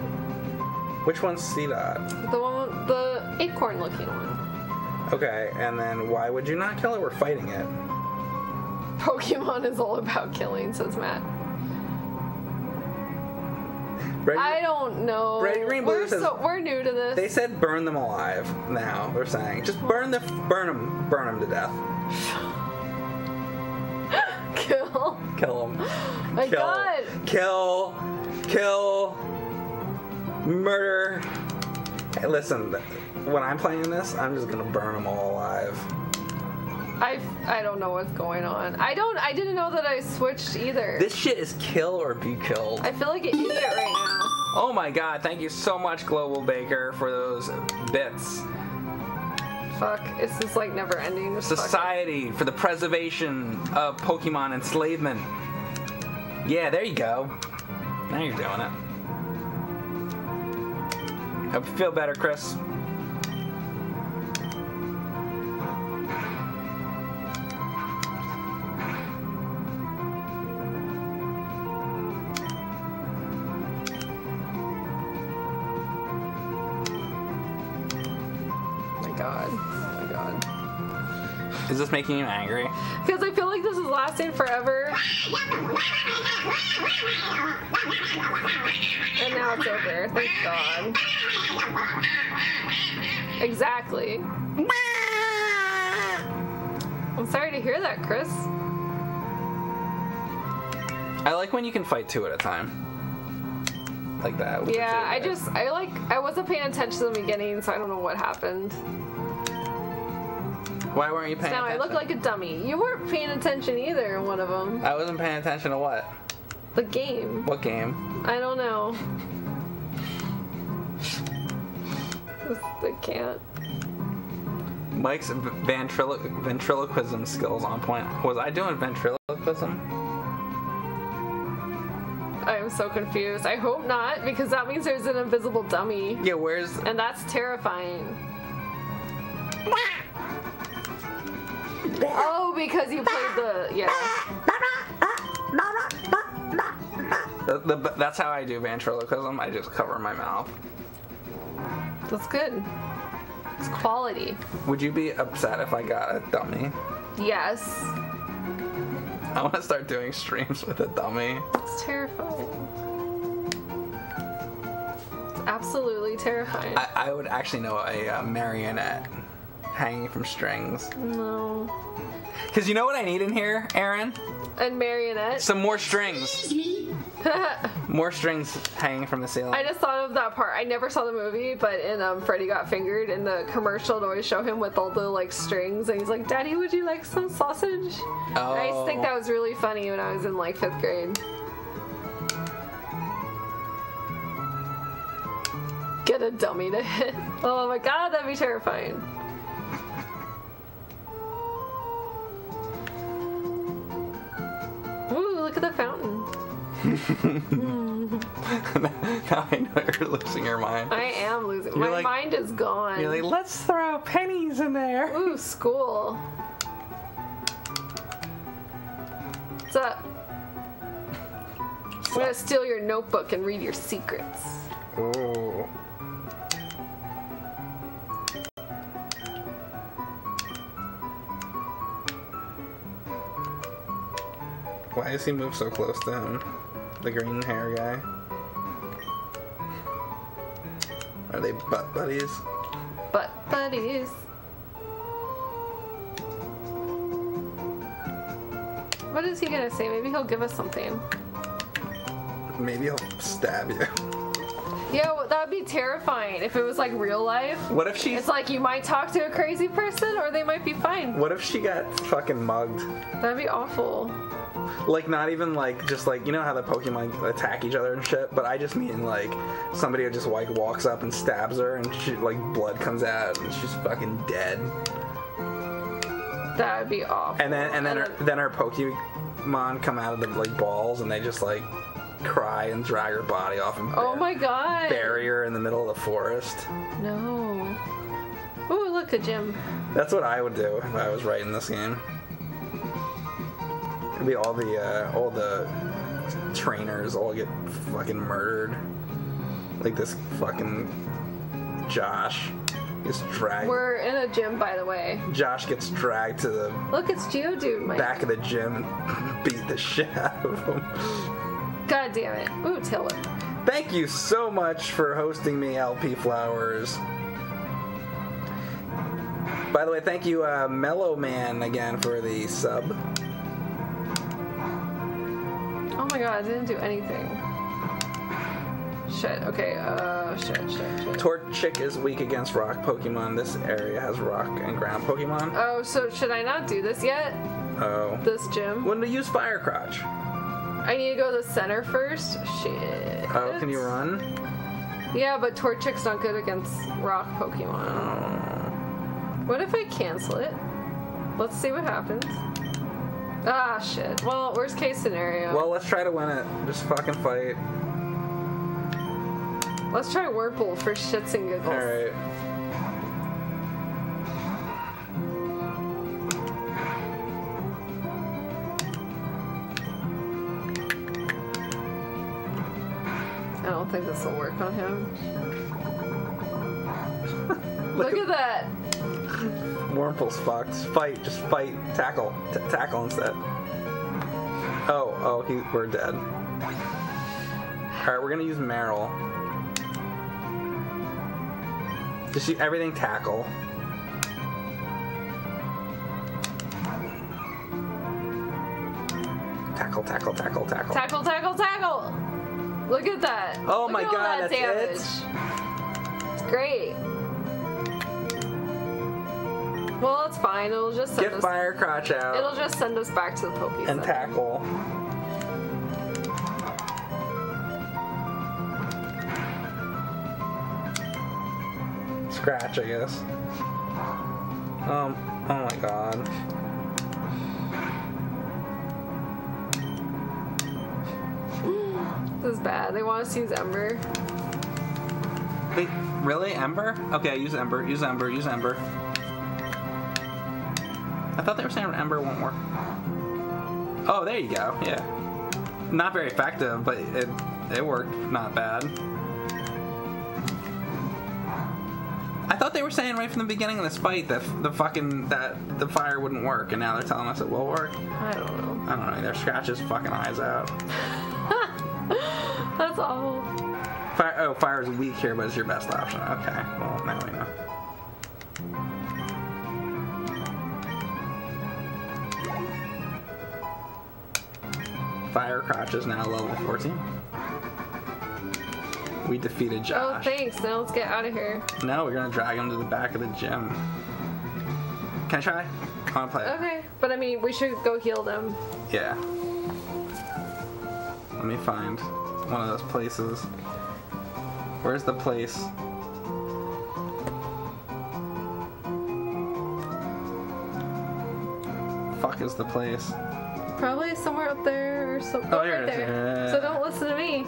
Which one's Seedot? The one, the acorn looking one. Okay, and then why would you not kill it? We're fighting it. Pokemon is all about killing, says Matt. Red, I don't know. Red, green, blue we're, says- so, we're new to this. they said burn them alive. Now they're saying just burn the burn them, burn them to death, *laughs* kill. kill them, My kill, God. kill, kill, murder, Hey, listen, when I'm playing this, I'm just gonna burn them all alive. I I don't know what's going on. I don't. I didn't know that I switched either. This shit is kill or be killed. I feel like an idiot right now. Oh my god, thank you so much, Global Baker, for those bits. Fuck. It's just like never ending. Just. Society for the Preservation of Pokemon Enslavement. Yeah, there you go. Now you're doing it. You feel better, Chris. Is this making you angry? Because I feel like this is lasting forever. And now it's over. Thank God. Exactly. I'm sorry to hear that, Chris. I like when you can fight two at a time. Like that. Yeah, I just, I like, I wasn't paying attention to the beginning, so I don't know what happened. Why weren't you paying attention? Now I look like a dummy. You weren't paying attention either in one of them. I wasn't paying attention to what? The game. What game? I don't know. I can't. Mike's ventrilo- ventriloquism skills on point. Was I doing ventriloquism? I am so confused. I hope not, because that means there's an invisible dummy. Yeah, where's. And that's terrifying. *laughs* Oh, because you played the. Yeah. The, the, that's how I do ventriloquism. I just cover my mouth. That's good. It's quality. Would you be upset if I got a dummy? Yes. I want to start doing streams with a dummy. It's terrifying. It's absolutely terrifying. I, I would actually know a uh, marionette hanging from strings. no. Because you know what I need in here, Erin? And marionette. Some more strings. Excuse me. *laughs* More strings hanging from the ceiling. I just thought of that part. I never saw the movie, but in um, Freddy Got Fingered, in the commercial, they always show him with all the like strings, and he's like, "Daddy, would you like some sausage?" And I used to think that was really funny when I was in like fifth grade. Get a dummy to hit. *laughs* Oh my god, that'd be terrifying. Look at the fountain. *laughs* now I know you're losing your mind. I am losing. You're My like- mind is gone. You're like, let's throw pennies in there. Ooh, school. What's up? I'm gonna steal your notebook and read your secrets. Ooh. Why does he move so close to him? The green hair guy? Are they butt buddies? But buddies. What is he gonna say? Maybe he'll give us something. Maybe he'll stab you. Yeah, that'd be terrifying if it was like real life. What if she's It's like you might talk to a crazy person or they might be fine. What if she got fucking mugged? That'd be awful. Like not even like just like you know how the Pokemon attack each other and shit, but I just mean like somebody just like walks up and stabs her and she like blood comes out and she's fucking dead. That'd be awful. And then and then her then her Pokemon come out of the like balls and they just like cry and drag her body off and Oh my god. bury her in the middle of the forest. No. Ooh, look, a gym. That's what I would do if I was writing this game. It'd be all the uh, all the trainers all get fucking murdered. Like this fucking Josh gets dragged. We're in a gym, by the way. Josh gets dragged to the Look, it's Geodude, Mike. back of the gym and *laughs* beat the shit out of him. God damn it. Ooh, tail. Thank you so much for hosting me, LP Flowers. By the way, thank you, uh, Mellow Man, again for the sub. Oh my god, I didn't do anything. Shit. Okay. Uh. Shit. Shit. Shit. Torchic is weak against rock Pokemon. This area has rock and ground Pokemon. Oh, so should I not do this yet? Oh. This gym? When to use Fire Crotch? I need to go to the center first. Shit. Oh, can you run? Yeah, but Torchic's not good against rock Pokemon. What if I cancel it? Let's see what happens. Ah, shit. Well, worst case scenario. Well, let's try to win it. Just fucking fight. Let's try Wurmple for shits and giggles. Alright. I don't think this will work on him. *laughs* Look at that. Wurmple's fucked. Fight. Just fight. Tackle. T- tackle instead. Oh, oh, he, we're dead. Alright, we're gonna use Marill. Just use everything tackle. Tackle, tackle, tackle, tackle. Tackle, tackle, tackle. Look at that. Oh Look my all God, that that's damage. it? It's great. Well, it's fine. It'll just send Get us. Fire Crotch out. It'll just send us back to the Pokemon Center. tackle. Scratch, I guess. Um, oh my god. This is bad. They want us to use Ember. Wait, really? Ember? Okay, use Ember, use Ember, use Ember. I thought they were saying Ember won't work. Oh, there you go, yeah. Not very effective, but it, it worked not bad. I thought they were saying right from the beginning of this fight that the fucking that the fire wouldn't work, and now they're telling us it will work. I don't know. I don't know. They're scratches fucking eyes out. *laughs* That's awful. Fire, oh, fire is weak here, but it's your best option. Okay, well now we know. Fire Crotch is now level 14. We defeated oh, Josh. Oh, thanks. Now let's get out of here. no, we're gonna drag him to the back of the gym. Can I try? I wanna play. Okay. But I mean, we should go heal them. Yeah. Let me find one of those places. Where's the place? Fuck is the place? Probably somewhere up there something. Oh, right there. Yeah. So don't listen to me.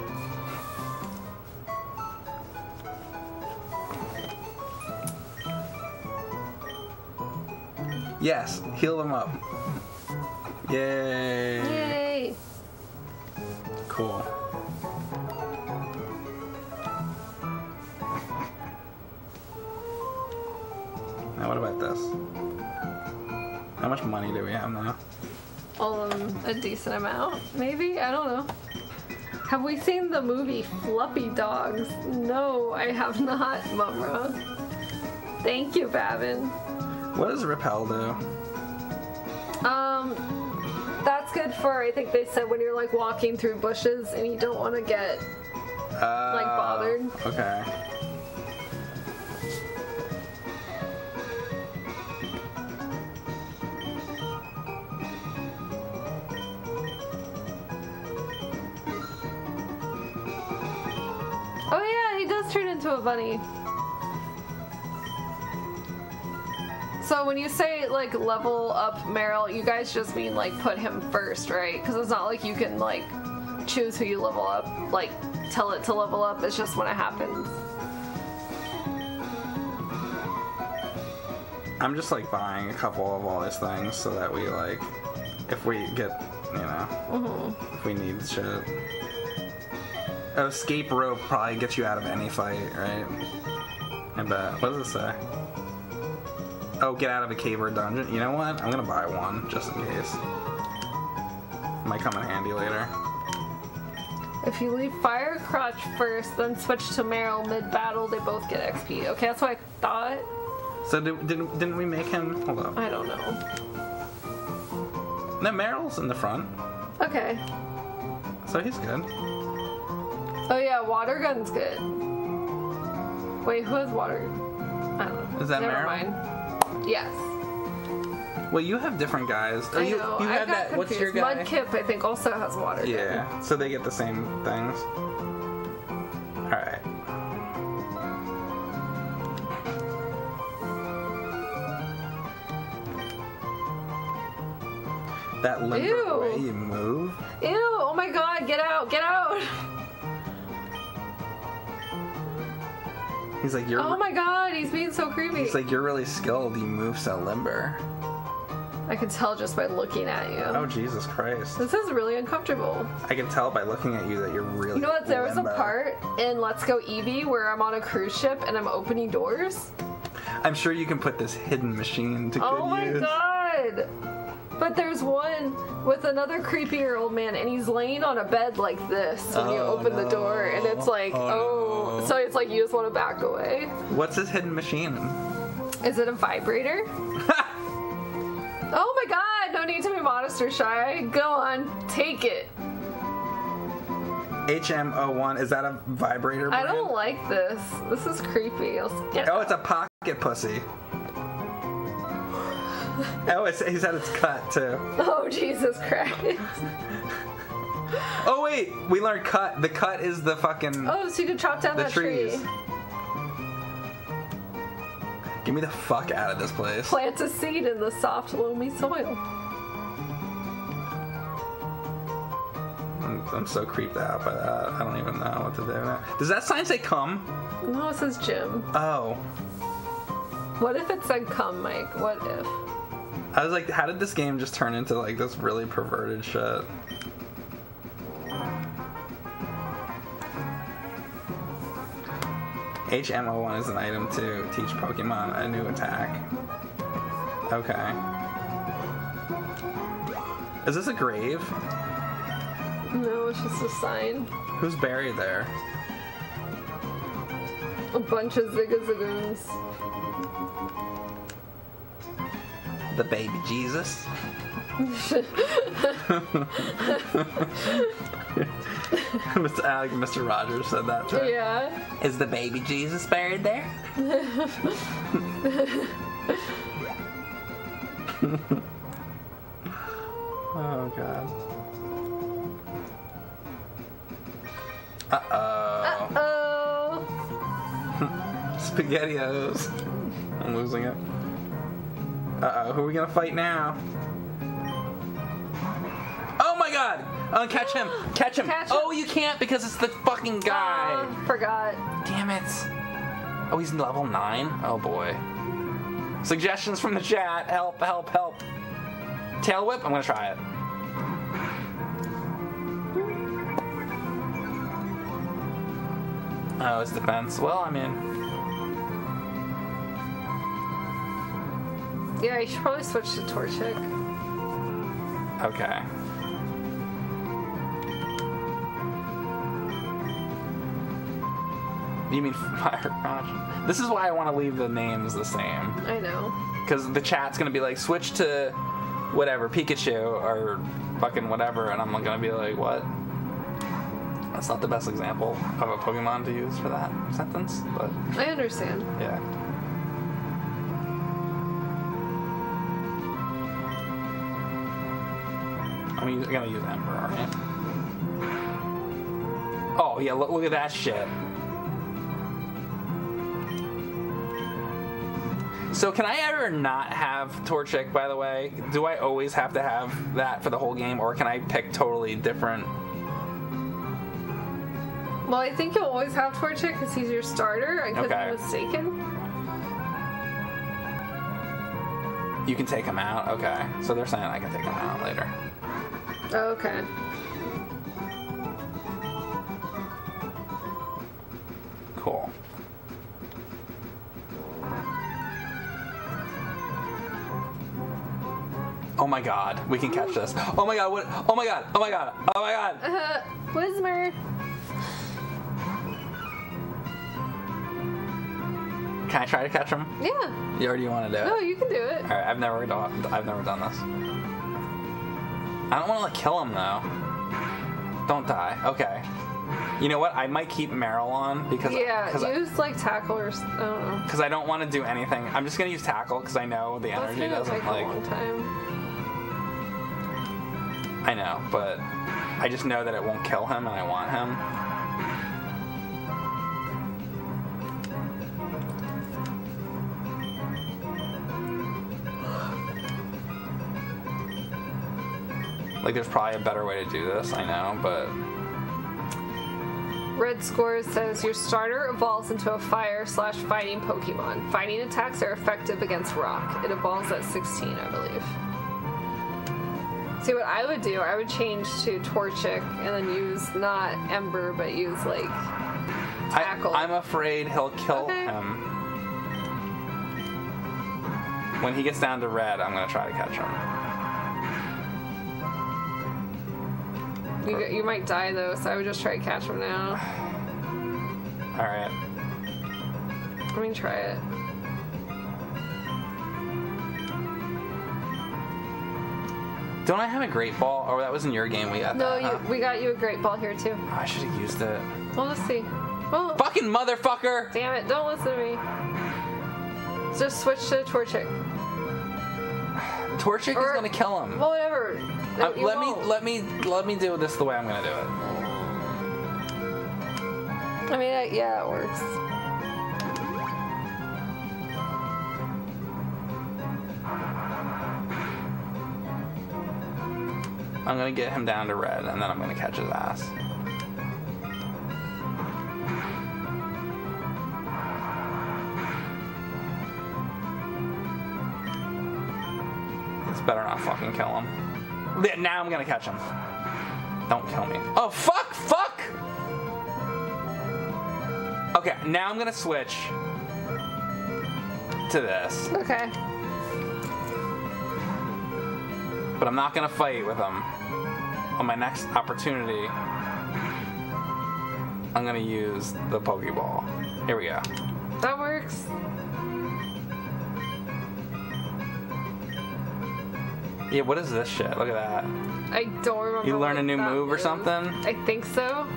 Yes, heal them up. Yay. Yay. Cool. Now what about this? How much money do we have now? All of them a decent amount, maybe? I don't know. Have we seen the movie Fluffy Dogs? No, I have not, Mumra. Thank you, Babin. What does repel do? Um, that's good for, I think they said when you're like walking through bushes and you don't want to get Uh, Like bothered? Okay. Does turn into a bunny. So when you say like level up Marill, you guys just mean like put him first, right? Because it's not like you can like choose who you level up, like tell it to level up. It's just when it happens. I'm just like buying a couple of all these things so that we like, if we get, you know, Mm-hmm. if we need shit. Oh, escape rope probably gets you out of any fight, right? I bet. What does it say? Oh, get out of a cave or a dungeon. You know what? I'm gonna buy one just in case. Might come in handy later. If you leave Fire Crotch first, then switch to Marill mid battle, they both get XP. Okay, that's what I thought. So did, didn't didn't we make him? Hold up. I don't know. No, Marill's in the front, Okay. so he's good. Oh yeah, water gun's good. Wait, who has water? I don't know. Is that Never Marill? mind. Yes. Well, you have different guys. Oh, I you, know. you I have got that. What's your confused. guy? Mudkip, I think, also has water. gun. Yeah, so they get the same things. Alright. That limber Ew. way you move. Ew! Oh my god! Get out! Get out! *laughs* He's like you're. Oh my god! He's being so creepy. He's like you're really skilled. You move so limber. I can tell just by looking at you. Oh Jesus Christ! This is really uncomfortable. I can tell by looking at you that you're really. You know what? There was a part in Let's Go Eevee where I'm on a cruise ship and I'm opening doors. I'm sure you can put this hidden machine to oh good use. Oh my god! But there's one with another creepier old man, and he's laying on a bed like this when you Oh, open the door, and it's like, Oh, oh, no. so it's like you just want to back away. What's this hidden machine? Is it a vibrator? *laughs* oh my god! No need to be modest or shy. Go on, take it. HM01 is that a vibrator? I don't like this. This is creepy. Oh, it's a pocket pussy. *laughs* oh, it's, he said it's cut too. Oh Jesus Christ! Oh wait, we learned cut. The cut is the fucking Oh, so you can chop down the that trees. tree. Get me the fuck out of this place. Plant a seed in the soft, loamy soil. I'm, I'm so creeped out by that. I don't even know what to do now. Does that sign say come? No, it says Jim. Oh. What if it said come, Mike? What if? I was like, how did this game just turn into like this really perverted shit? HM01 is an item to teach Pokemon a new attack. Okay. Is this a grave? No, it's just a sign. Who's buried there? A bunch of ziggazagoons. The baby Jesus? Mr. like Mr. Rogers said that too. yeah. Is the baby Jesus buried there? *laughs* oh god. Uh oh. Uh oh. *laughs* Spaghettios. I'm losing it. Uh oh, who are we gonna fight now? Oh my god! Oh, catch him! Catch him! Catch him. Oh, you can't because it's the fucking guy! Oh, forgot. Damn it! Oh, he's level 9? Oh boy. Suggestions from the chat. Help, help, help. Tail whip? I'm gonna try it. Oh, it's defense. Well, I mean, Yeah, you should probably switch to Torchic. okay. You mean *laughs* Fire Raj? This is why I want to leave the names the same. I know. Because the chat's gonna be like, switch to whatever, Pikachu or fucking whatever, and I'm gonna be like, what? That's not the best example of a Pokemon to use for that sentence, but I understand. yeah. I'm us- gonna use Ember, alright? Oh, yeah, look, look at that shit. So can I ever not have Torchic, by the way? Do I always have to have that for the whole game, or can I pick totally different? Well, I think you'll always have Torchic because he's your starter. I could Okay. be mistaken. You can take him out? Okay. So they're saying I can take him out later. Okay. Cool. Oh my god, we can catch this. Oh my god, what? Oh my god, oh my god, oh my god. Uh, Whismur. Can I try to catch him? Yeah. You already want to do it? No, you can do it. Alright, I've never done I've never done this. I don't want to like, kill him though. Don't die. Okay. You know what? I might keep Marill on because Yeah, because I, use like tackle or s- I don't know. 'cause I don't want to do anything. I'm just gonna use tackle because I know the That's energy doesn't take like. a long time. I know, but I just know that it won't kill him, and I want him. Like, there's probably a better way to do this, I know, but Red Scores says your starter evolves into a fire slash fighting Pokemon. Fighting attacks are effective against rock. It evolves at 16, I believe. See what I would do? I would change to Torchic and then use not Ember, but use like I, tackle. I'm afraid he'll kill Okay. him. When he gets down to red, I'm gonna try to catch him. You, you might die though, so I would just try to catch him now. All right. I mean, try it. Don't I have a great ball? Or that was in your game. We got No, that. you, huh? we got you a great ball here too. Oh, I should have used it. Well, let's see. Well, Fucking motherfucker! damn it! Don't listen to me. Just switch to Torchic. Torchic is gonna kill him. Well, whatever. Uh, let me won't. let me let me do this the way I'm gonna do it. I mean, uh, yeah, it works. I'm gonna get him down to red, and then I'm gonna catch his ass. This better not fucking kill him. Now I'm gonna catch him. Don't kill me. Oh fuck! Fuck! Okay, now I'm gonna switch to this. Okay. but I'm not gonna fight with him. On my next opportunity, I'm gonna use the Pokeball. Here we go. Yeah, what is this shit? Look at that. I don't remember. You learn a new move or something? I think so.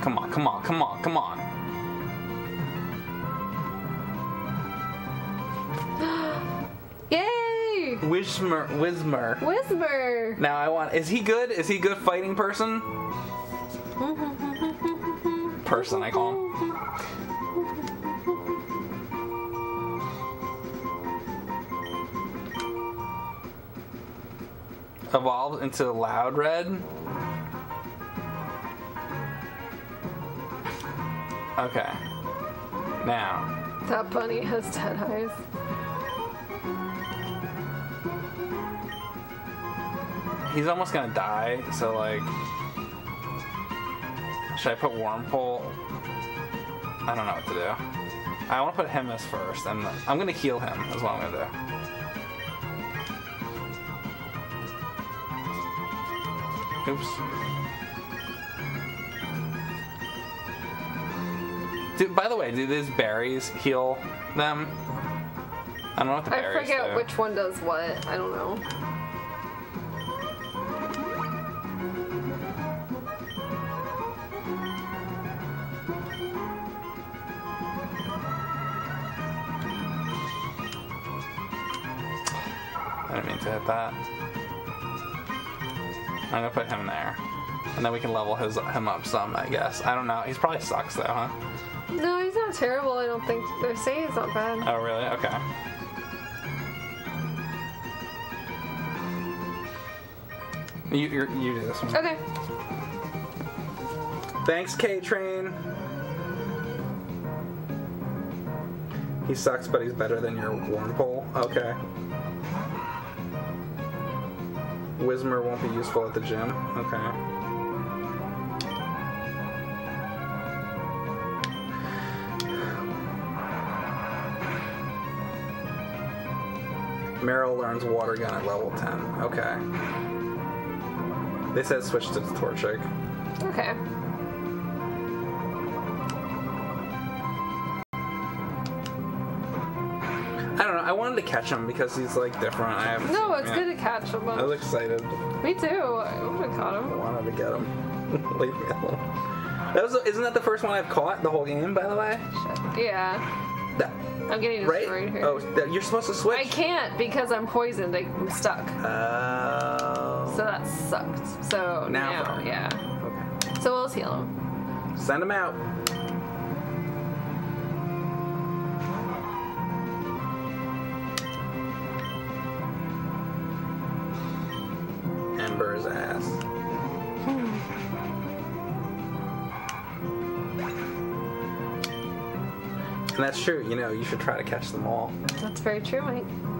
Come on, come on, come on, come on. *gasps* Yay! Whismur, Whismur. Whisper. Now I want. Is he good? Is he good fighting person? *laughs* Person, I call him. Evolves into Loudred. Okay. Now, That bunny has dead eyes. he's almost gonna die, so like. Should I put Wurmple? I don't know what to do. I want to put him as first, and I'm gonna heal him, is what I'm gonna do. Oops. Do, by the way, do these berries heal them? I don't know what the I berries forget do. which one does what. I don't know. I'm gonna put him there. And then we can level his him up some, I guess. I don't know. He's probably sucks though, huh? No, he's not terrible. I don't think they're saying he's not bad. Oh really? Okay. You you're, you do this one. Okay. Thanks, K Train. He sucks, but he's better than your Wurmple. Okay. Whismur won't be useful at the gym. Okay. Marill learns water gun at level 10. Okay. They said switch to Torchic. Okay. Catch him because he's like different. I have No, it's good to catch him. I was excited. Me too. I would have caught him. I wanted to get him. *laughs* Leave me alone. That was, isn't that the first one I've caught the whole game, by the way? Yeah. That, I'm getting right? destroyed here. Oh, that, you're supposed to switch. I can't because I'm poisoned. I'm stuck. Oh. So that sucked. So Now- now, yeah. okay. So we'll heal him. Send him out. That's true, you know, you should try to catch them all. That's very true, Mike.